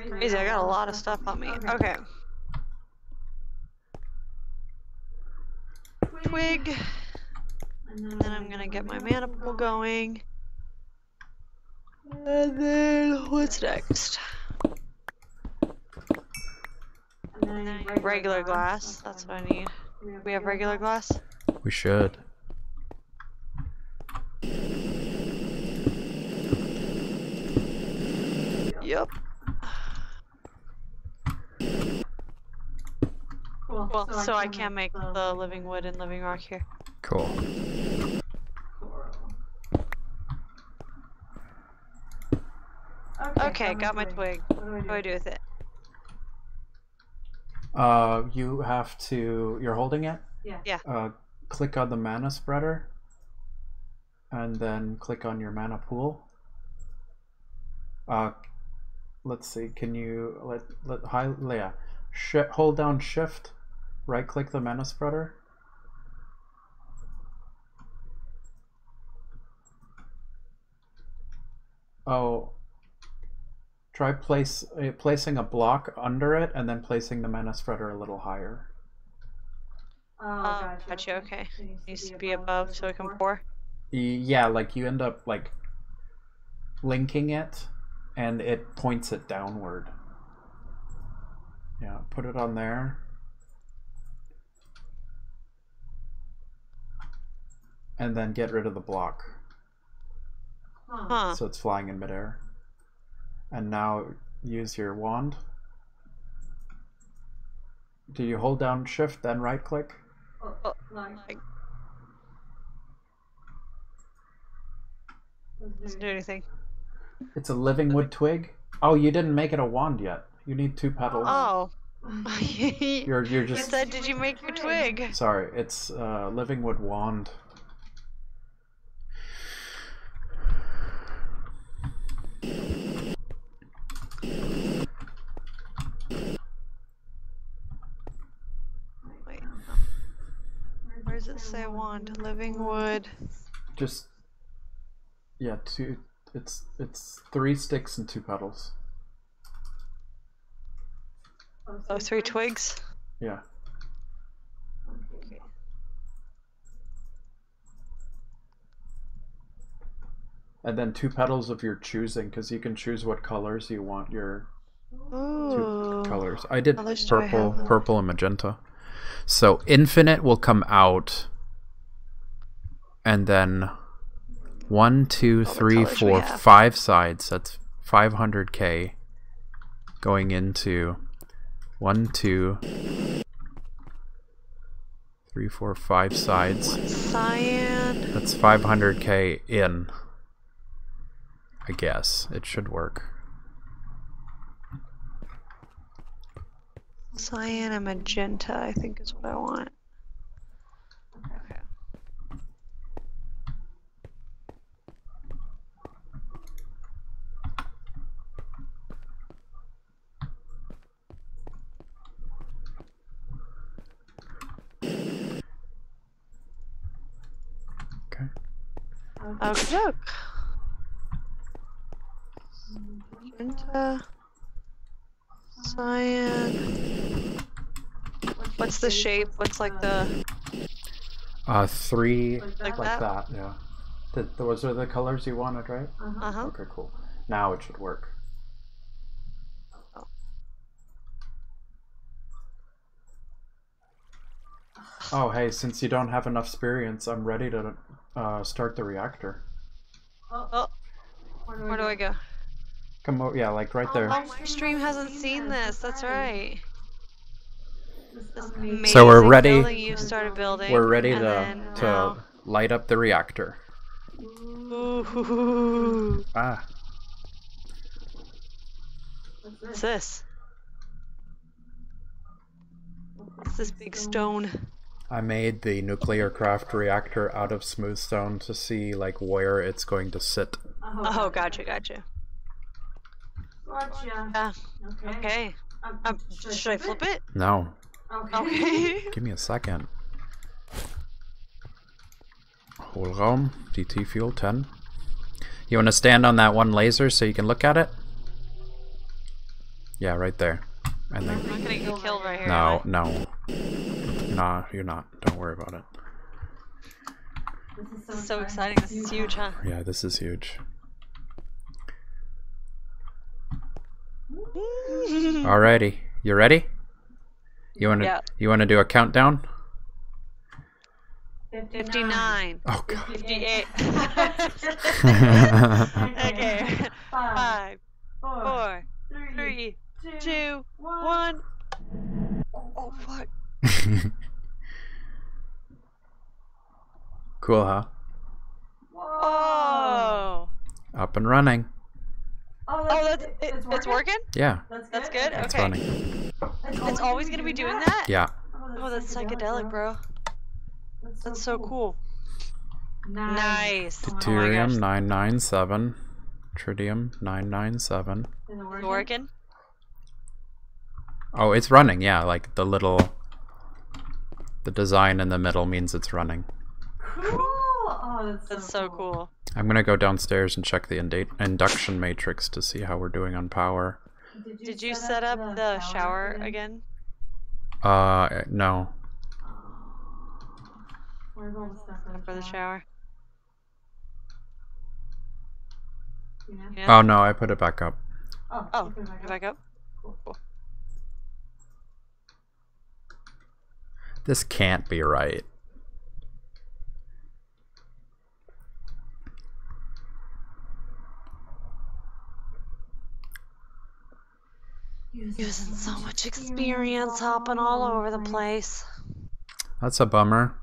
Crazy. I got a lot of stuff on me. Okay. Twig. And then I'm gonna get my mana pool going. And then what's next? And then I need regular glass. That's what I need. We have regular glass? We should. Yep. Cool. Well, so I can make the living wood and living rock here. Cool. Okay, got my twig. What do I do with it? Uh, you have to. You're holding it. Yeah. Yeah. Uh, click on the mana spreader, and then click on your mana pool. Uh, let's see. Can you let let hi yeah, Sh- hold down Shift, right click the mana spreader. Oh. Try place uh, placing a block under it and then placing the mana spreader a little higher. Oh, Um, gotcha, okay. Needs to be above so it can pour. Yeah, like you end up like linking it and it points it downward. Yeah, put it on there. And then get rid of the block Huh. so it's flying in midair. And now use your wand. Do you hold down shift then right click? Oh, Like, like, doesn't do anything. It's a living wood twig. Oh, you didn't make it a wand yet. You need two petals. Oh. you [laughs] You're you're just said, did you make your twig? Sorry, it's uh, living wood wand. Wait. no. Where does say wand? Living wood. Just yeah, two. It's it's three sticks and two petals. Oh, three twigs? Yeah. Okay. and then two petals of your choosing because you can choose what colors you want your Ooh. colors. I did colors do I purple, have? purple and magenta. So infinite will come out, and then one, two, three, four, five sides. That's 500k going into one, two, three, four, five sides. Cyan. That's 500k in. I guess it should work. Cyan and magenta, I think is what I want. Okay. Okay. Okay. Magenta. Cyan. What's the shape? What's like the Uh, three like like that? that. Yeah. Th those are the colors you wanted, right? Uh-huh. Uh. Okay, cool. Now it should work. Oh, oh, hey, since you don't have enough experience, I'm ready to uh, start the reactor. Oh, where do I go? Come over, yeah, like right there. Oh, my stream hasn't seen this. That's right. This So we're ready- building you started building. We're ready to then to now- light up the reactor. Ooh, Ah, what's this? What's this big stone? I made the nuclear craft reactor out of smooth stone to see like where it's going to sit. Oh, gotcha, gotcha. Gotcha. Yeah. Okay. Okay. Um, Um, should I flip it? No, Okay. Okay. [laughs] give me a second. Hohlraum, DT fuel 10. You want to stand on that one laser so you can look at it? Yeah, right there. And I'm not gonna get killed right here. no, am no, nah, you're not. Don't worry about it. This is I? This is so exciting. This is huge, huh? Yeah, this is huge. Alrighty, you ready? You want to Yeah. you want to do a countdown? 59. Oh god. 58. [laughs] Okay. okay. Five, Five, four, three, two, one. Oh, fuck. [laughs] cool, huh? Oh. Up and running. Oh, Oh, that's it, it's working? Yeah, That's good. That's good? it's Okay. running. It's always gonna be doing that? Yeah. Oh, that's oh, psychedelic, bro. That's so cool. Nice. Oh Deuterium gosh. 997. Tritium 997. Is it working? working? Oh, it's running. Yeah, like the little the design in the middle means it's running. Cool. Oh, that's, That's so cool. I'm going to go downstairs and check the induction matrix to see how we're doing on power. Did you set up the shower again? Uh no. Where's all the stuff in For the shower? Yeah. Oh no, I put it back up. Oh, Oh, you put it back Back up? Cool. This can't be right. Using so much experience hopping all over the place. That's a bummer.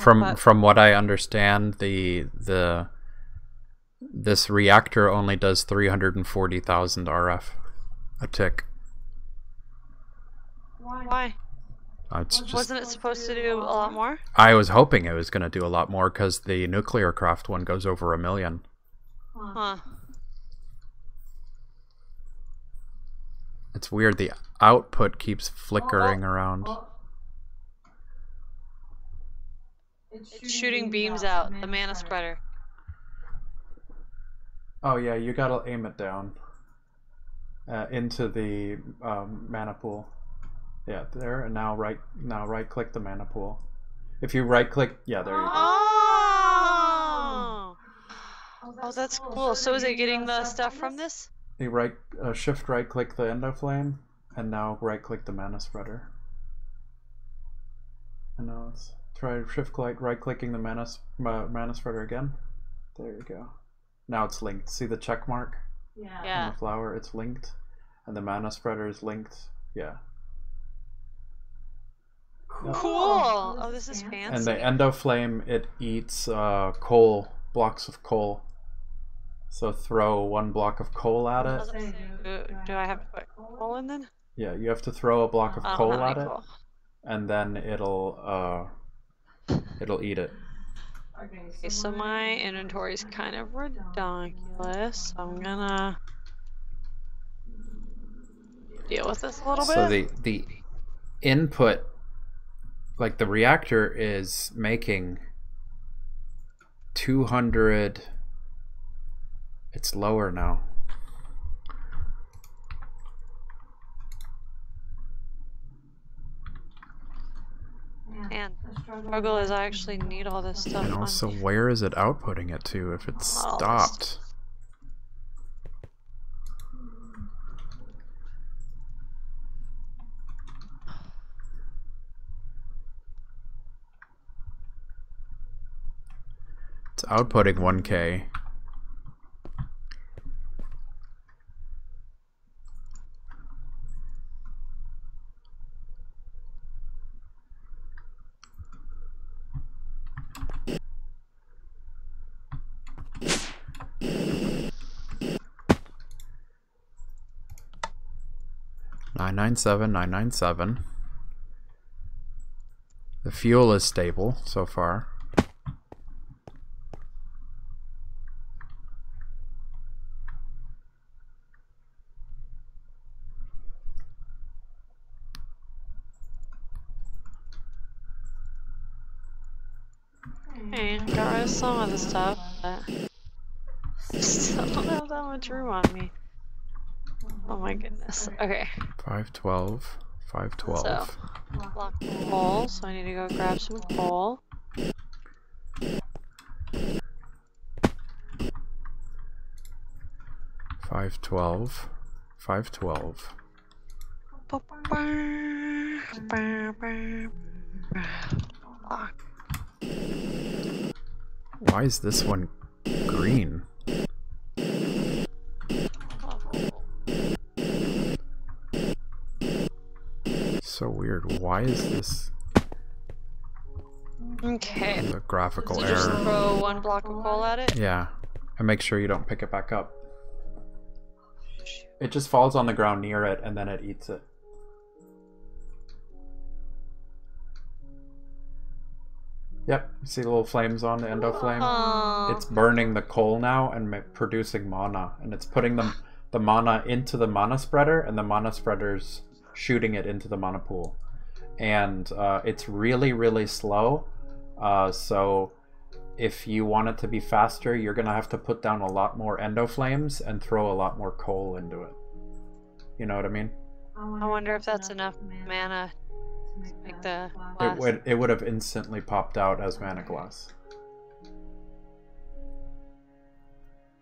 From But- from what I understand, the the this reactor only does 340,000 RF a tick. Why? Why? Uh, it's just Wasn't it supposed to do a lot more? I was hoping it was going to do a lot more cuz the nuclear craft one goes over a million. Huh. It's weird the output keeps flickering around. Oh. It's shooting beams out, the mana spreader. Oh yeah, you got to aim it down. Uh, into the um, mana pool. Yeah, there and now right now right click the mana pool. If you right click, yeah, there you go. Oh! Oh, Oh, that's cool. So is it getting the stuff from this? You right, uh, shift right click the endo flame, and now right click the mana spreader. And now it's try shift click right clicking the mana s- ma- mana spreader again. There you go. Now it's linked. See the check mark Yeah. on Yeah. the flower? It's linked, and the mana spreader is linked. Yeah. Cool. Cool. Oh, this is fancy. fancy. And the endo flame it eats uh, coal blocks of coal. So throw one block of coal at it. Do, do I have to put coal in then? Yeah, you have to throw a block of I coal at it, coal. and then it'll uh, it'll eat it. Okay, so my inventory is kind of ridiculous. So I'm gonna deal with this a little bit. So the the input, like the reactor, is making two hundred. It's lower now. Man, struggle is I actually need all this stuff. And also, me. where is it outputting it to if it's stopped? It's outputting 1k. Nine nine seven nine nine seven. The fuel is stable so far. Hey, got rid of some of the stuff, but still don't have that much room on me. Oh my goodness. Okay, 512. 512. So- block coal, so I need to go grab some coal. Five twelve. Five twelve. Why is this one green? Weird. Why is this Okay. a graphical So just error? throw one block of coal at it. Yeah. And make sure you don't pick it back up. It just falls on the ground near it and then it eats it. Yep, see the little flames on the endo flame? Oh. It's burning the coal now and producing mana, and it's putting them the mana into the mana spreader, and the mana spreader's shooting it into the mana pool. And uh, it's really, really slow. Uh, so if you want it to be faster, you're gonna have to put down a lot more endo flames and throw a lot more coal into it. You know what I mean? I wonder if that's enough mana to make the It would it would have instantly popped out as mana glass.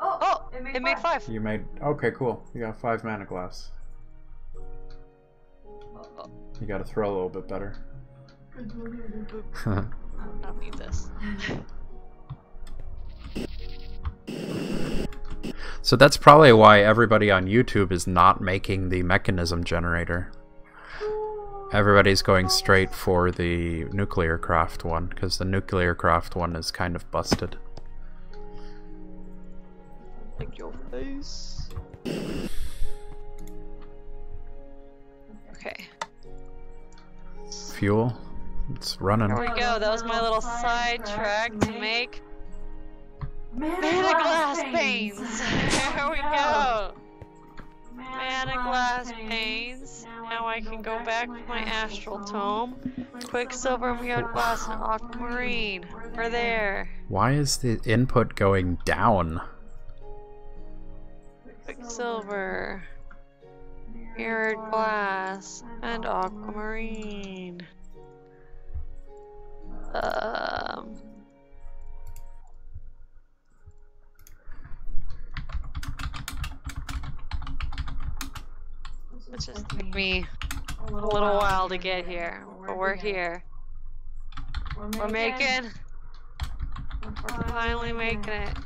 Oh, oh it made five. You made okay, cool. You got five mana glass. You got to throw a little bit better. [laughs] I don't need this. so that's probably why everybody on YouTube is not making the Mekanism generator. Everybody's going straight for the NuclearCraft one because the NuclearCraft one is kind of busted. Like your face. Okay. Fuel, it's running. There we go. That was my little sidetrack to make Mana glass panes. [laughs] There we go. Mana glass panes. Now I can go back to my astral tome. Quicksilver, weird glass, and aquamarine. We're there. Why is the input going down? Quicksilver, mirrored glass, and aquamarine. Um... It just took me a little, while to get here, but we're here. We're making, we're finally making it.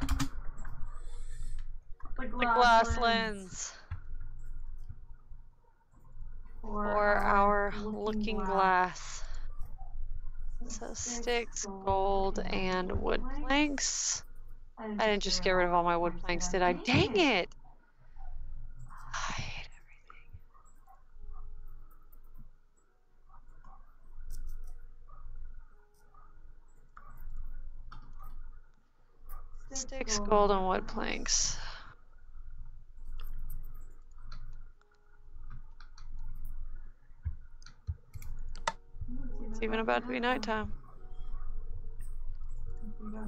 The glass, lens. Or, our looking glass. So sticks, gold, and wood planks. I didn't just get rid of all my wood planks, did I? Dang it! I hate everything. Sticks, gold, and wood planks. It's even about to be nighttime.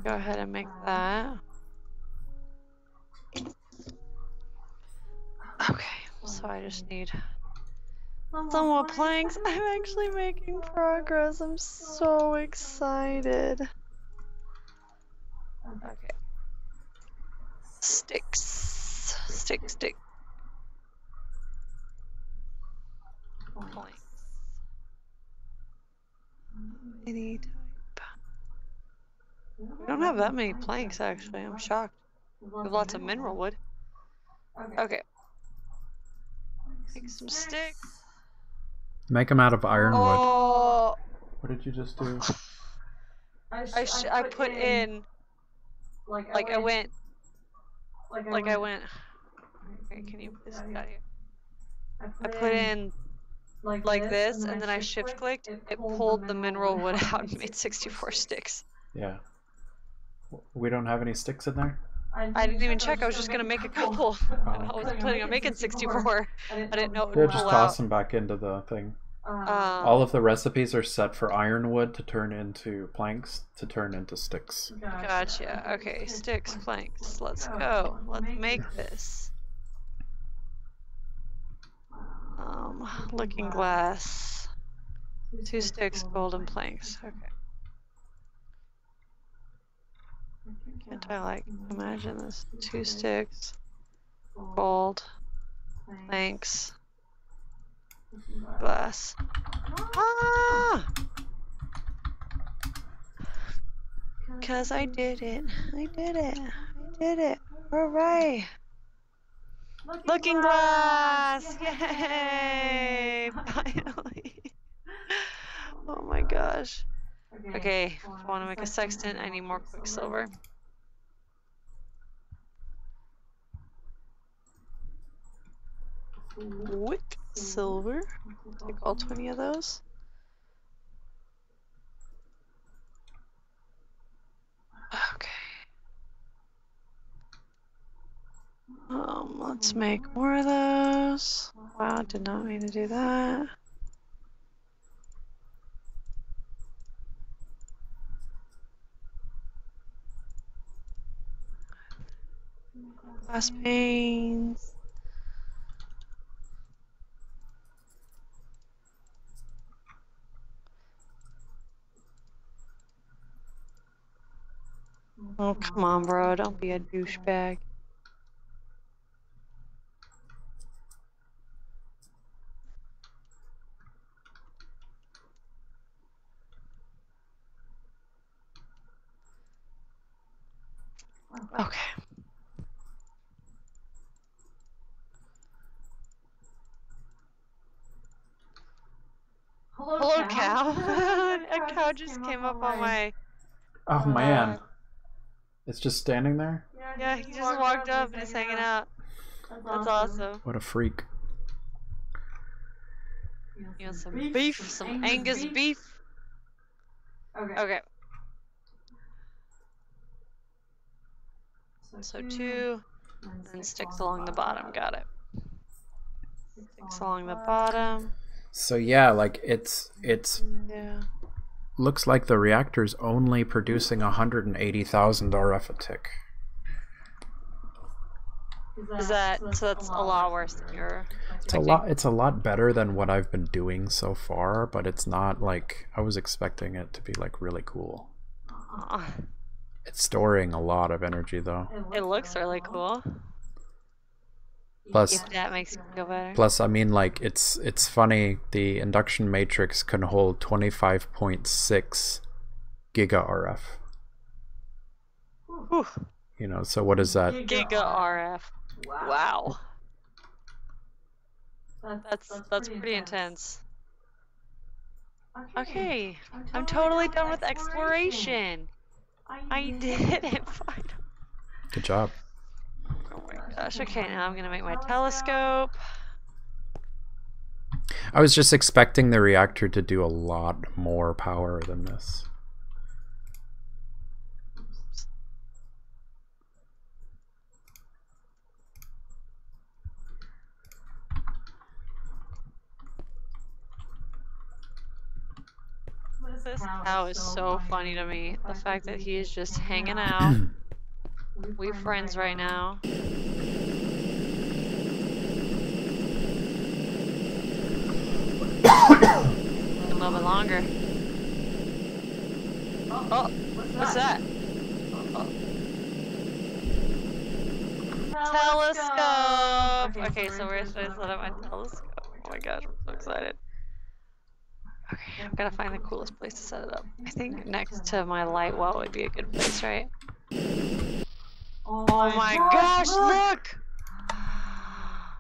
Go ahead and make that. Okay, so I just need some more planks. [laughs] I'm actually making progress. I'm so excited. Okay. Sticks. Stick, stick. Any type. We don't have that many planks actually. I'm shocked. We have lots of mineral wood. Okay. Make some sticks. Make them out of ironwood. Oh, What did you just do? [laughs] I sh- I put in like I went like I went. Okay, can you please get out here? I put in like this, and then I shift clicked. It pulled the mineral wood out and made 64 sticks. Yeah. We don't have any sticks in there? I didn't even check. I was just gonna make a couple. [laughs] I wasn't planning on making 64. [laughs] I didn't know it Yeah, just pull toss out. them back into the thing. Um, All of the recipes are set for ironwood to turn into planks to turn into sticks. Gotcha. Okay, sticks, planks. Let's go. Let's make this. Um, looking glass. Two sticks, golden planks. Okay. Can't I like imagine this? Two sticks, gold, planks, glass. Ah! Cause I did it. I did it. I did it. Hooray! Looking glass! Yay! [laughs] Finally! oh my gosh. Okay, if I want to make a sextant, I need more quicksilver. Quicksilver. Take all 20 of those. Um, let's make more of those. Wow, did not mean to do that. Glass panes. Oh, come on, bro. Don't be a douchebag. Okay. Hello, cow. [laughs] a cow just came up on my. Oh man. It's just standing there? Yeah, he just walked up and is hanging out. That's awesome. What a freak. You want some beef? Some Angus beef? Okay. Okay. So two, and sticks along the bottom. Got it. Sticks along the bottom. So yeah, like it's it's Yeah. looks like the reactor's only producing 180,000 RF a tick. Is that so? That's a lot worse than your. It's a lot it's a lot better than what I've been doing so far, but it's not like I was expecting it to be like really cool. Aw, It's storing a lot of energy though. It looks really cool. Plus, If that makes you feel better. plus, I mean, like it's it's funny. The induction matrix can hold twenty five point six giga RF. Whew. You know, so what is that? Giga RF. Wow. That's that's pretty intense. Okay, I'm totally done with exploration. I did it [laughs] finally. Good job. Oh my oh gosh. Okay, now I'm gonna make my telescope. I was just expecting the reactor to do a lot more power than this. This cow is so funny to me. The fact that he is just hanging [clears throat] out. We friends right now. [coughs] A little bit longer. Oh, oh what's that? Oh. Telescope! Okay, so where should I set up my telescope? Oh my gosh, I'm so excited. Okay, I've gotta find the coolest place to set it up. I think next to my light well would be a good place, right? Oh my oh gosh, look!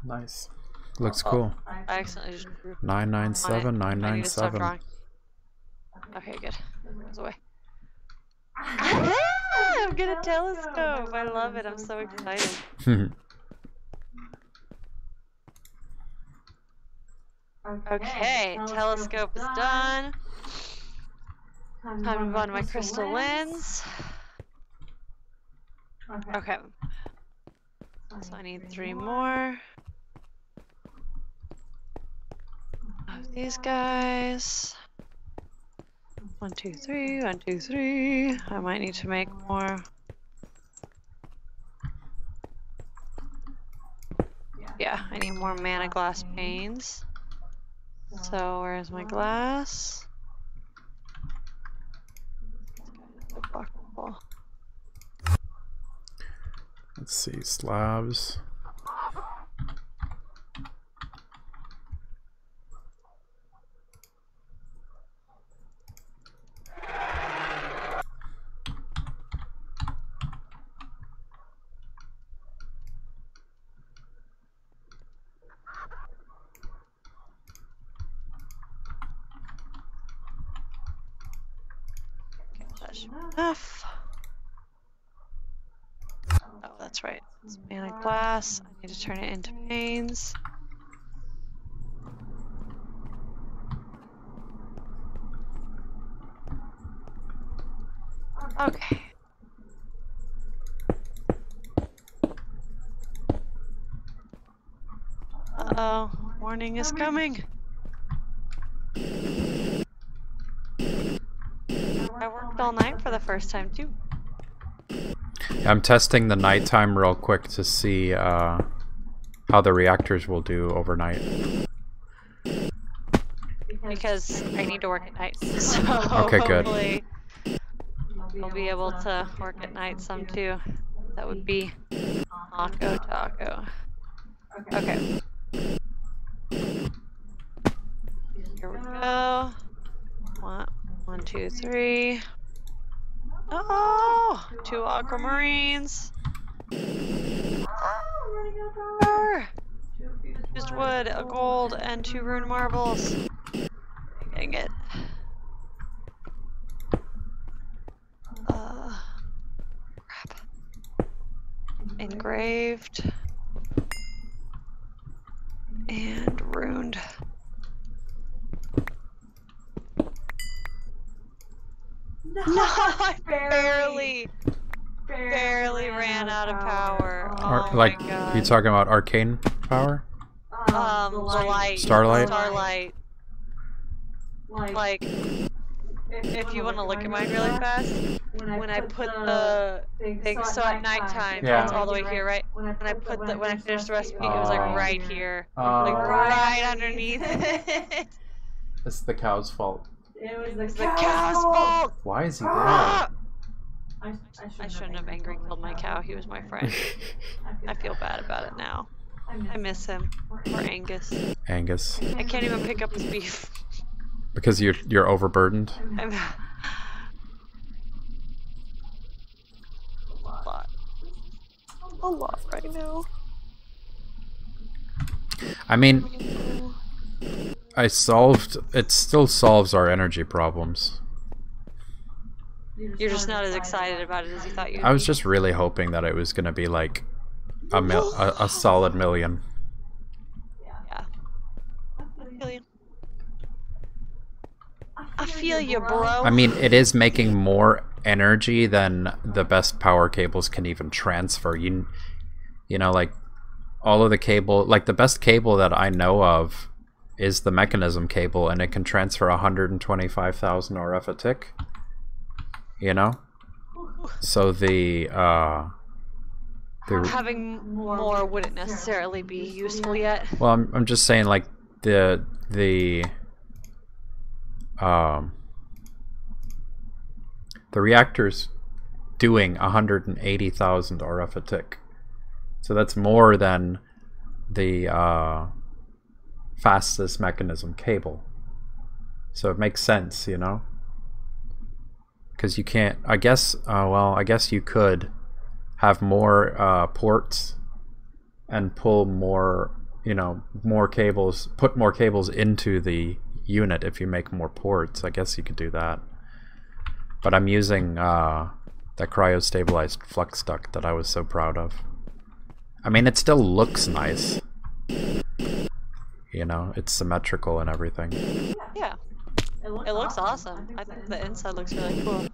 Nice. Looks Oh, cool. I accidentally just drew Nine nine on it. seven nine I need nine to stop seven. drawing. Okay, good. Goes away. I've got a [laughs] ah, telescope. I love it. I'm so excited. [laughs] Okay, telescope is done. Time to move on to my crystal lens. Okay, so I need three more. Of these guys. One, two, three, one, two, three. I might need to make more. Yeah, I need more mana glass panes. So where's my glass? The block wall. Let's see, slabs. That should be enough. Oh, that's right. It's mana glass. I need turn it into panes. Okay. Uh oh, warning is coming. I worked all night for the first time too. I'm testing the nighttime real quick to see uh, how the reactors will do overnight. because I need to work at night. [laughs] So Okay, good. hopefully I'll be able to work at night some too. That would be Taco Taco. Okay. Here we go. One, one, two, three. Oh, two aquamarines. Used wood, a gold, and two rune marbles. Dang it. Uh, crap. Engraved. And ruined. No, [laughs] I barely, barely ran out of power. Ar- oh like, my god. you talking about arcane power? Um, the light. Starlight? Starlight. Like, if you want to look at mine really fast, when I put the thing, so at nighttime, Yeah. it's all the way here, right? When I put the, when I finished the recipe, it was Oh. like right here, Uh, like right underneath it. [laughs] It's the cow's fault. It was It's the cow's fault. Why is he there? Ah! I, I shouldn't have angry killed my cow. He was my friend. [laughs] I feel bad about it now. I miss him. Or Angus. Angus, I can't even pick up his beef. because you're you're overburdened. [laughs] I'm a lot. A lot right now. I mean, I solved. It still solves our energy problems. You're just not as excited about it as you thought you'd I was be. just really hoping that it was gonna be like a mil, a, a solid million. Yeah. I feel you. I feel you, bro. I mean, it is making more energy than the best power cables can even transfer. You, you know, like all of the cable, like the best cable that I know of is the Mekanism cable, and it can transfer 125,000 RF a tick. You know, so the uh, the Having more wouldn't necessarily be useful yet. Well, I'm I'm just saying like the the um the reactor's doing 180,000 RF a tick. So that's more than the uh, fastest Mekanism cable. So it makes sense, you know? Because you can't, I guess, uh, well, I guess you could have more uh, ports and pull more you know more cables put more cables into the unit if you make more ports i guess you could do that but i'm using uh, that cryo stabilized flux duct that i was so proud of i mean it still looks nice you know it's symmetrical and everything Yeah. It looks awesome. I think the inside looks really cool.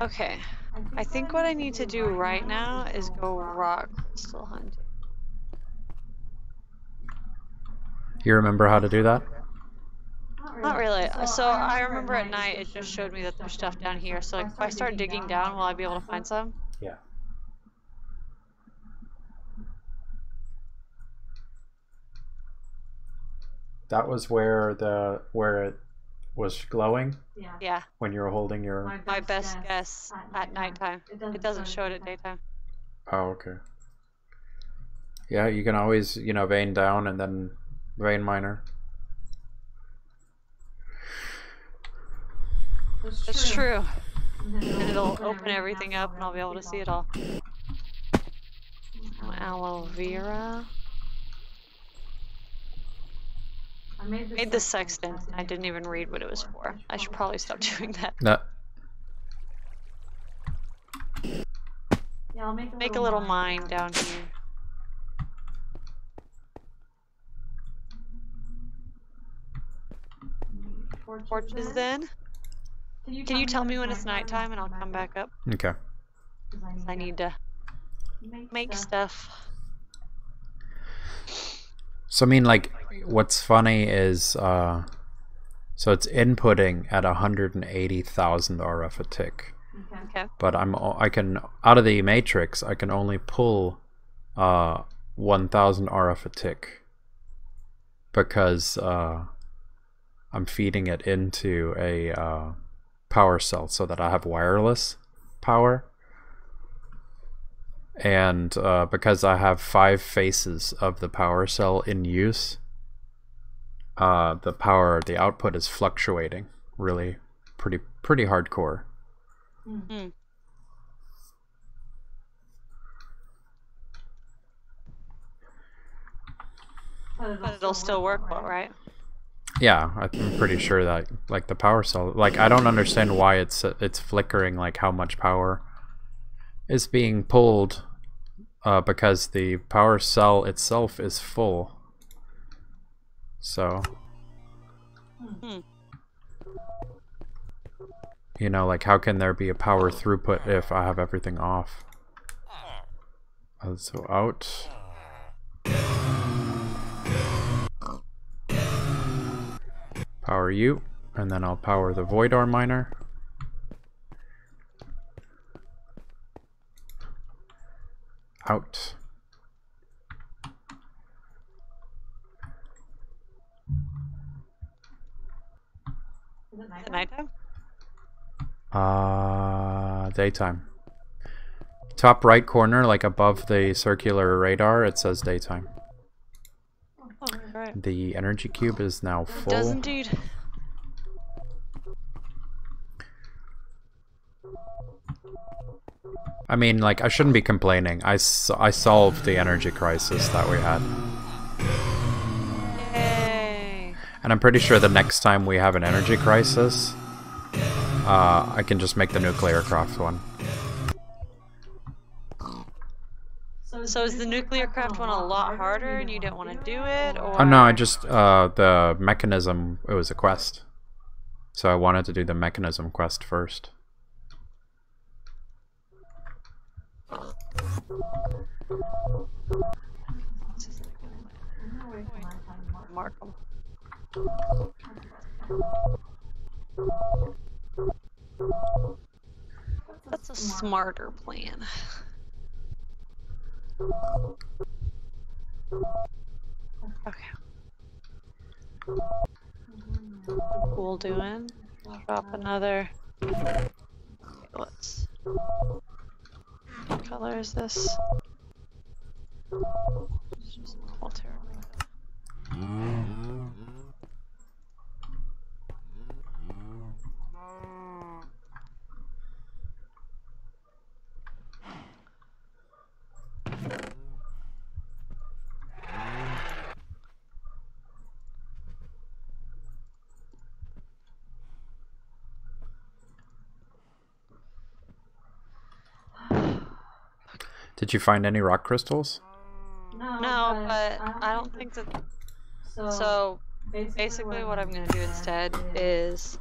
Okay. I think what I need to do right now is go rock crystal hunting. you remember how to do that Not really. So I remember at night it just showed me that there's stuff down here. So like, if I start digging down, will I be able to find some? yeah that was where the where it was glowing Yeah. when you're holding your My best guess at nighttime. It doesn't show it at daytime. Oh, okay. Yeah, you can always, you know, vein down and then vein miner. That's true. And it'll open everything up and I'll be able to see it all. Aloe vera. I Made the sextant. I didn't even read what it was for. I should probably stop [laughs] doing that. No, Yeah, I'll make a Make a little mine down here. Torches then. Can you Can you tell me when it's nighttime and I'll come back up? Okay. I need to make stuff. So I mean, like, what's funny is, uh, so it's inputting at 180,000 RF a tick, Okay. but I'm I can out of the matrix I can only pull, uh, 1,000 RF a tick, because uh, I'm feeding it into a uh, power cell so that I have wireless power. And uh, because I have five faces of the power cell in use, uh, the power, the output is fluctuating really pretty pretty hardcore. Hmm. But it'll still work well, right? Yeah, I'm pretty sure that like the power cell, like I don't understand why it's it's flickering like how much power is being pulled uh, because the power cell itself is full. So, Hmm. you know, like how can there be a power throughput if I have everything off? Uh, so out. Power you, and then I'll power the Void Ore Miner. Out. Nighttime? Uh, daytime. Top right corner, like above the circular radar, it says daytime. Oh, right. The energy cube is now It full. does indeed. I mean, like, I shouldn't be complaining. I I solved the energy crisis that we had. And I'm pretty sure the next time we have an energy crisis, uh, I can just make the NuclearCraft one. So is the NuclearCraft one a lot harder and you didn't want to do it? Or... Oh no, I just, uh, the Mekanism, it was a quest. So I wanted to do the Mekanism quest first. Mark 'em. That's a smarter plan. Okay. Cool doing. Drop another. Okay, let's. What color is this? It's just normal terrain. Mm. Did you find any rock crystals? No, no but I don't think that. So basically, what I'm gonna do instead is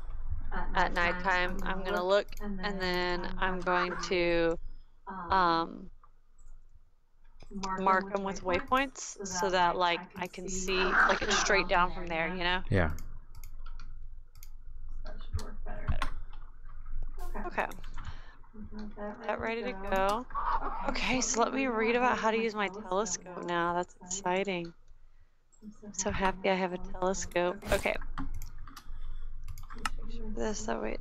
at nighttime I'm gonna look and then I'm going to um mark them with waypoints so that like I can see like it's straight down from there, you know? Yeah. That should work better. Okay. That ready to go. Okay, so let me read about how to use my telescope now. That's exciting. I'm so happy I have a telescope. Okay. This that way.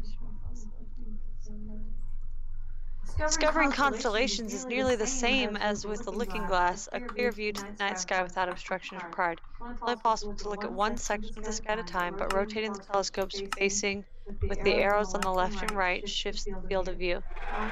Discovering constellations is nearly the same as with the looking glass, a clear view to the night sky without obstruction is required. It's only possible to look at one section of the sky at a time, but rotating the telescopes facing with the arrows on the left and right shifts the field of view.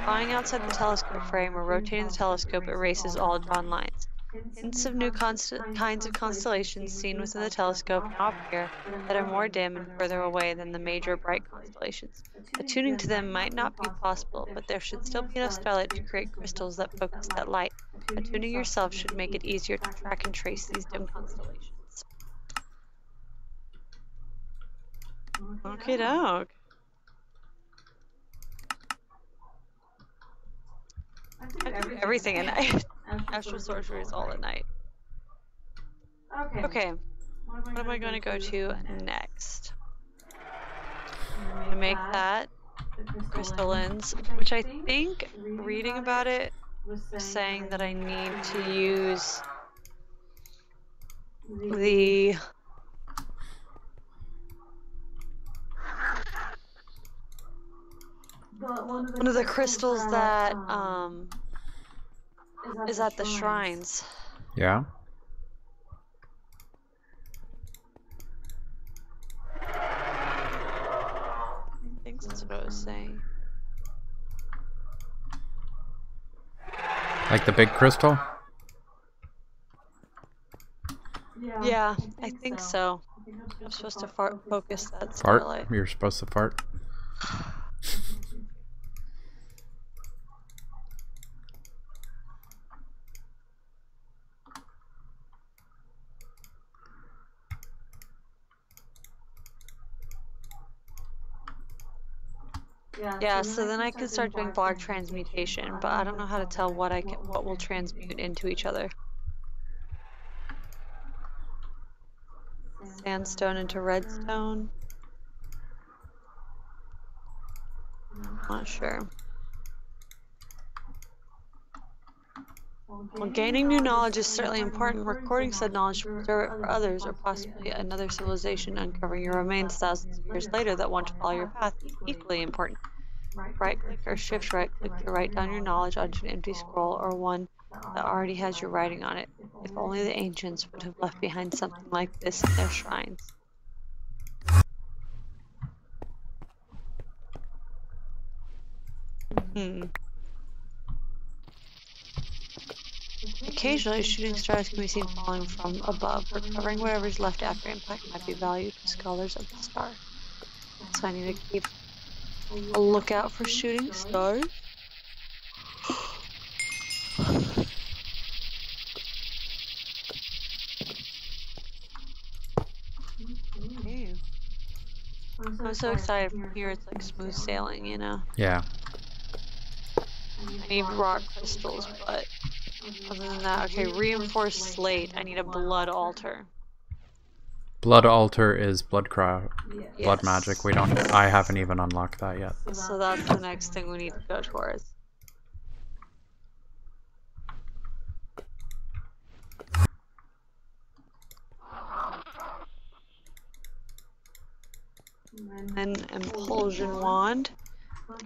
Flying outside the telescope frame or rotating the telescope erases all drawn lines. Hints of new kinds of constellations seen within the telescope now appear that are more dim and further away than the major bright constellations. Attuning to them might not be possible, but there should still be enough starlight to create crystals that focus that light. Attuning yourself should make it easier to track and trace these dim constellations. Okay, dog. I do everything at night. Astral sorcery is all at night. Okay. Okay, what am I going to go to next? I'm gonna make that crystallines, which I think reading about it was saying that I need to use the one of the crystals that um is at the shrines. Yeah? I think that's what I was saying. Like the big crystal? Yeah, I think so. I'm supposed to far- focus that Fart? starlight. You're supposed to fart? [sighs] [laughs] Yeah, so then I can start doing block transmutation, but I don't know how to tell what I can, what will transmute into each other. Sandstone into redstone. I'm Not sure. While gaining new knowledge is certainly important, recording said knowledge to preserve it for others or possibly another civilization uncovering your remains thousands of years later that want to follow your path is equally important. right click or shift right click to write down your knowledge onto an empty scroll or one that already has your writing on it. If only the ancients would have left behind something like this in their shrines. Hmm. Occasionally, shooting stars can be seen falling from above. Recovering whatever's left after impact might be valued to scholars of the star. So I need to keep a lookout for shooting stars. I'm so excited from here. It's like smooth sailing, you know. Yeah. I need rock crystals, but other than that, okay, reinforced slate. I need a blood altar. Blood altar is blood cry, blood Yes. magic. We don't. I haven't even unlocked that yet. So that's the next thing we need to go towards. And Then impulsion wand.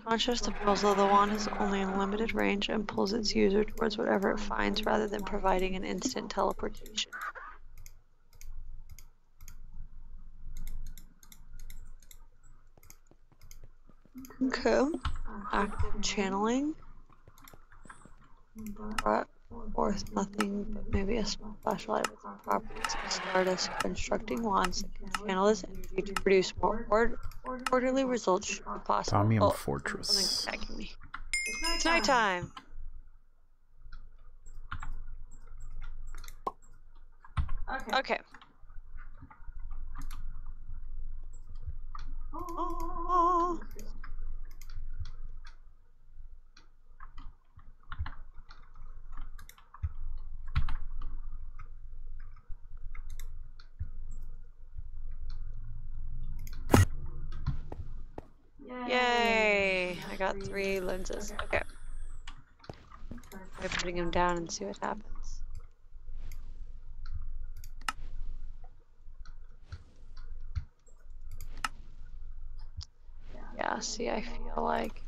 Conscious the muzzle of the wand is only in limited range and pulls its user towards whatever it finds rather than providing an instant teleportation. Okay. Active channeling. Brought forth nothing but maybe a small flashlight with some properties of Stardust constructing wands that can channel this energy to produce more ord- orderly results should be possible. Damium Oh, Fortress. something's attacking me. It's nighttime. Okay. Okay. Oh. Yay! I got three lenses. Okay. Try putting them down and see what happens. Yeah, see, I feel like.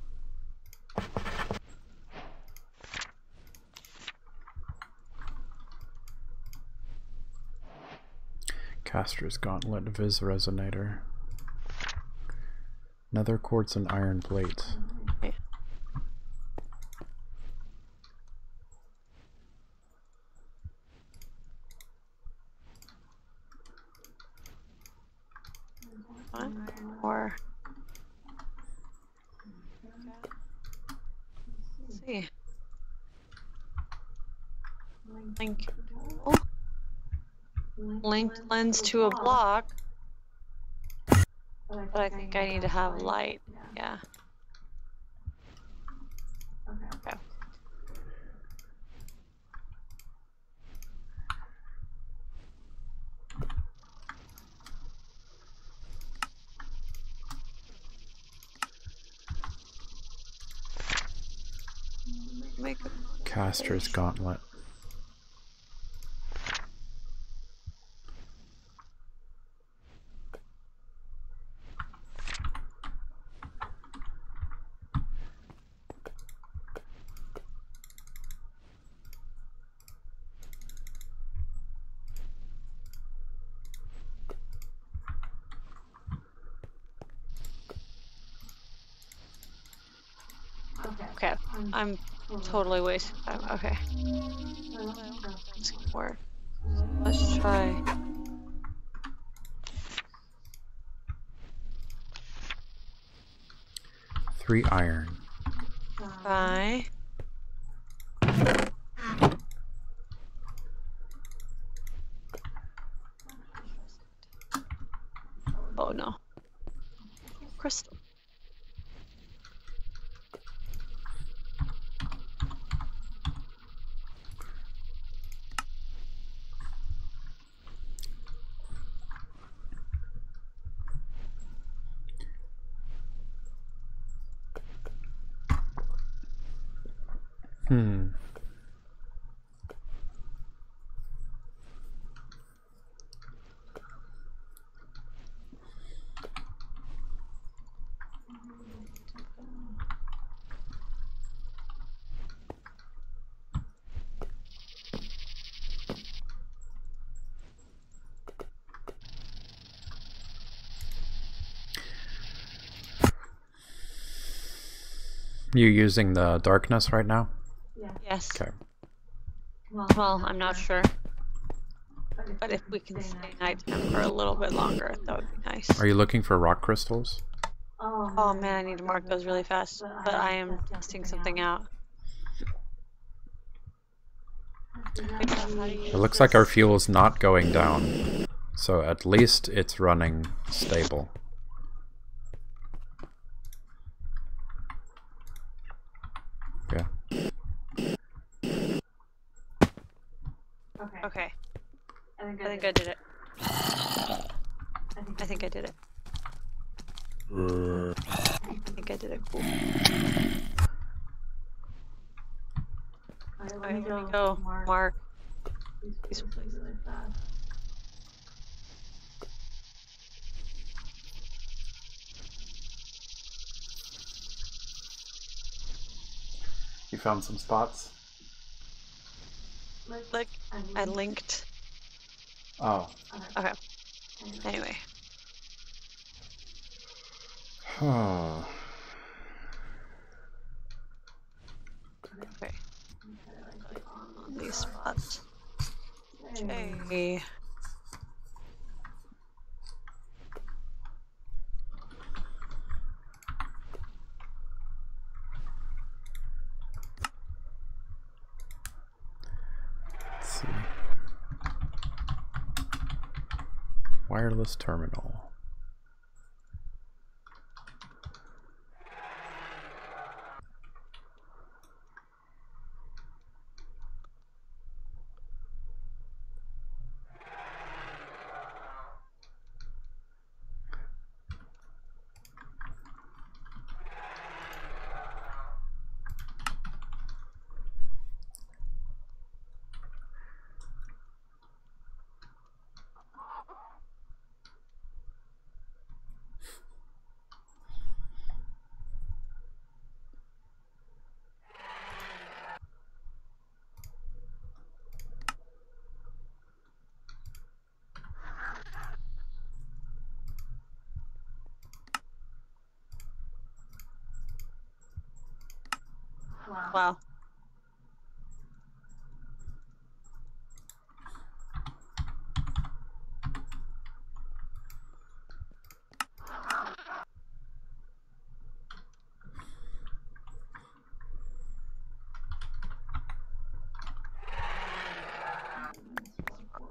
Caster's Gauntlet, Vis Resonator. Nether quartz and iron plate. Okay. One more. See. Link. Linked lens to a block, but I think I need to have light. Yeah. Okay. Make a Caster's Gauntlet. Okay, I'm totally wasting time. Oh, okay, it's gonna work. Let's try. Three iron. Try. Oh no. Crystal. Hmm. You using the darkness right now? Yes. Okay. Well, I'm not sure. But if we can stay nighttime for a little bit longer, that would be nice. Are you looking for rock crystals? Oh, oh man, I need to mark those really fast. But I am testing something out. It looks like our fuel is not going down. So at least it's running stable. Yeah. Okay. I think I did it. I think I did it. I think I did it. Cool. Alright, let me go. Mark. These places. You found some spots? Look, I linked. Oh. Okay. Anyway. Huh. Okay. These spots. Okay. Let's see. Wireless terminal. Wow.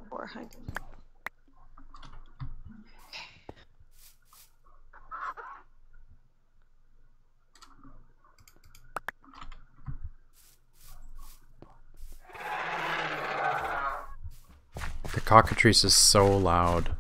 Four hundred. The cockatrice is so loud.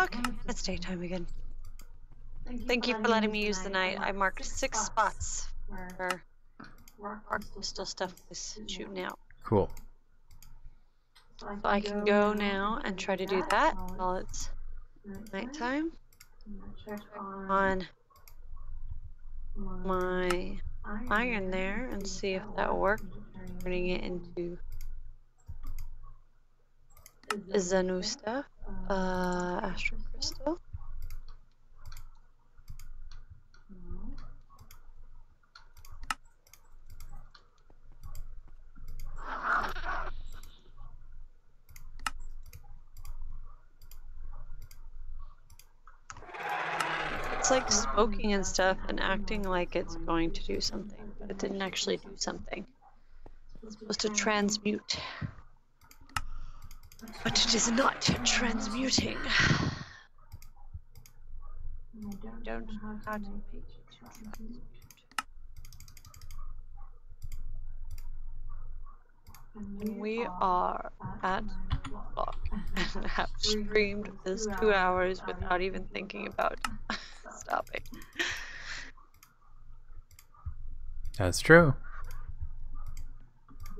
Okay, it's daytime again. Thank you for letting me use the night. I marked six spots where our crystal stuff is shooting out. Cool. So I can go now and try to do that while it's nighttime. On my iron there and see if that worked. Turning it into Zanu stuff. Uh, Astrum Crystal. It's like smoking and stuff and acting like it's going to do something, but it didn't actually do something. It's supposed to transmute. But it is not transmuting. I don't know how to make it we are at o'clock and [laughs] have streamed this two hours without even thinking about [laughs] stopping. That's true.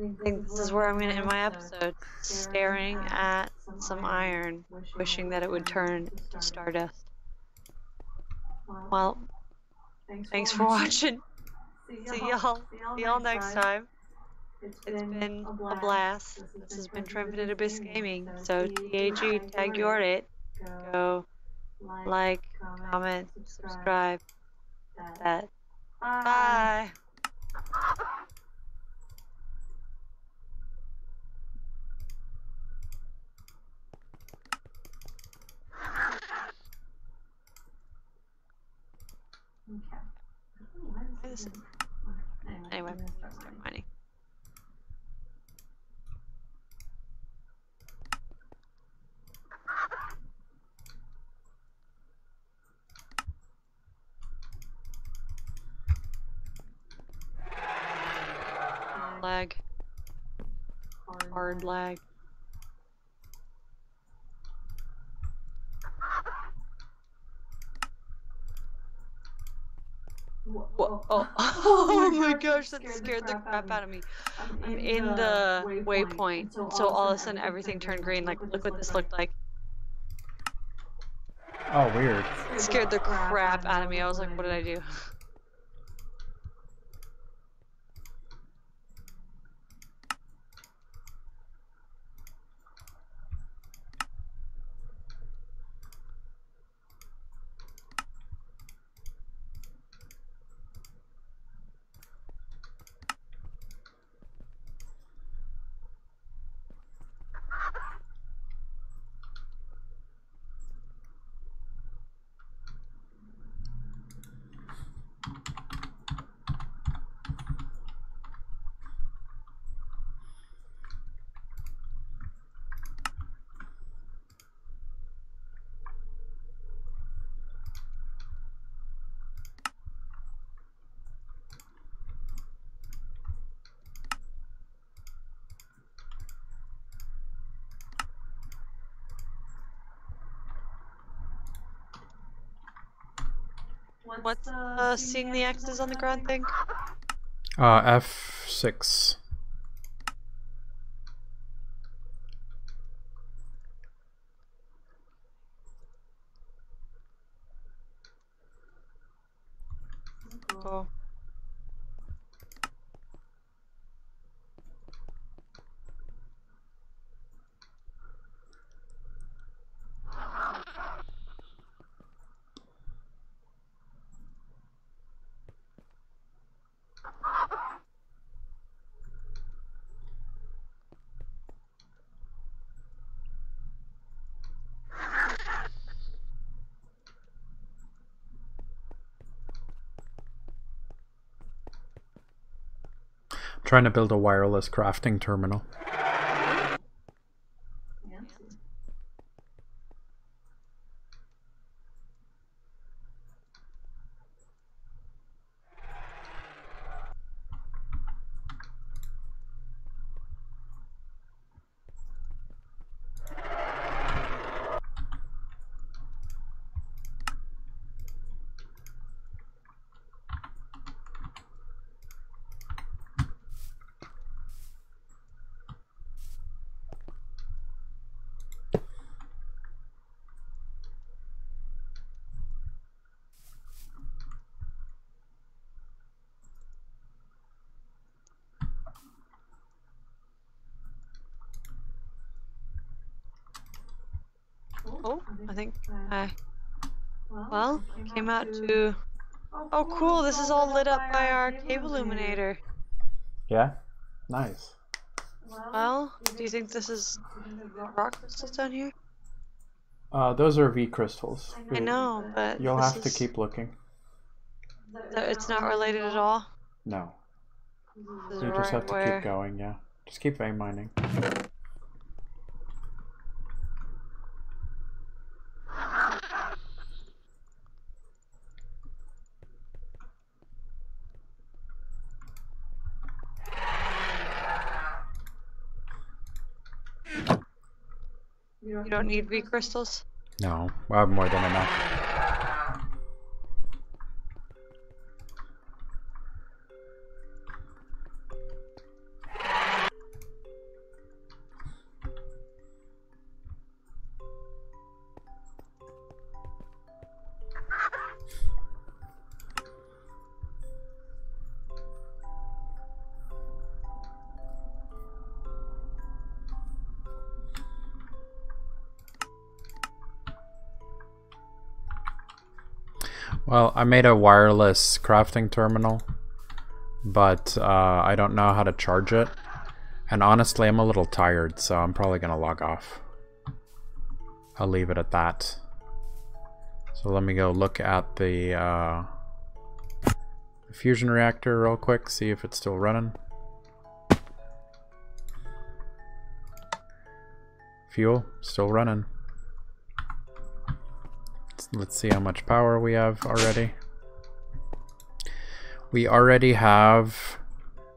I think this is where I'm gonna end my episode. Staring at some iron, wishing that it would turn to stardust. Well, thanks for watching. See y'all. See y'all next time. It's been a blast. This has been Trinfinite Abyss Gaming. So TAG, tag your it. Go like, comment, subscribe. That. Bye. Anyway, start mining. Lag. Hard lag. Whoa. Oh, [laughs] [laughs] oh my gosh, that scared the crap out of me. I'm in the waypoint, so all of a sudden everything turned green. Like, look what this looked like. Oh, weird. It scared the crap out of me. I was like, what did I do? [laughs] What's uh, seeing the X's on the ground thing? Uh, F6. Cool. Trying to build a wireless crafting terminal. Oh, I think I. Well, came out to. Oh, cool! This is all lit up by our cave illuminator. Yeah? Nice. Well, do you think this is rock crystals down here? Uh, those are Vis crystals. I know, but You'll this have to keep looking. so it's not related at all. No, This is you just have to where- keep going. Yeah, just keep vein mining. You don't need Vis crystals. No, I have more than enough. Well, I made a wireless crafting terminal, but uh, I don't know how to charge it. And honestly, I'm a little tired, so I'm probably going to log off. I'll leave it at that. So let me go look at the uh, fusion reactor real quick, see if it's still running. Fuel, still running. Let's- see how much power we have already. We already have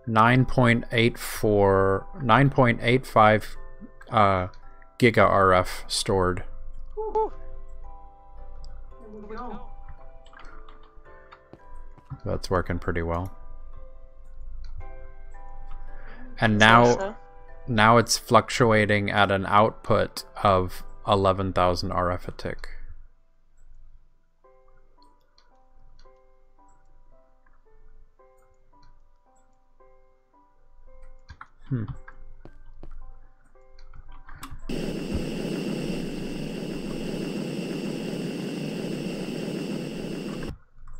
9.84 9.85 uh, giga RF stored. That's working pretty well. And now So- now it's fluctuating at an output of 11,000 RF a tick. Hmm.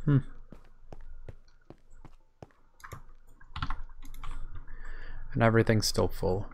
Hmm. And everything's still full.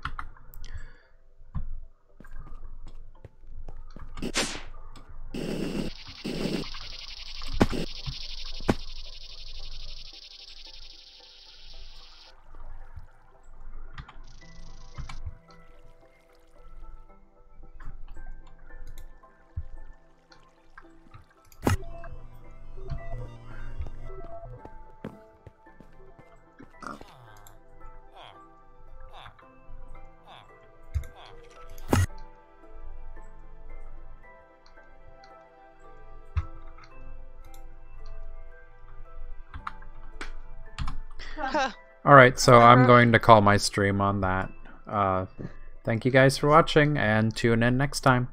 Right, so I'm Uh-huh. going to call my stream on that. Uh, thank you guys for watching and tune in next time.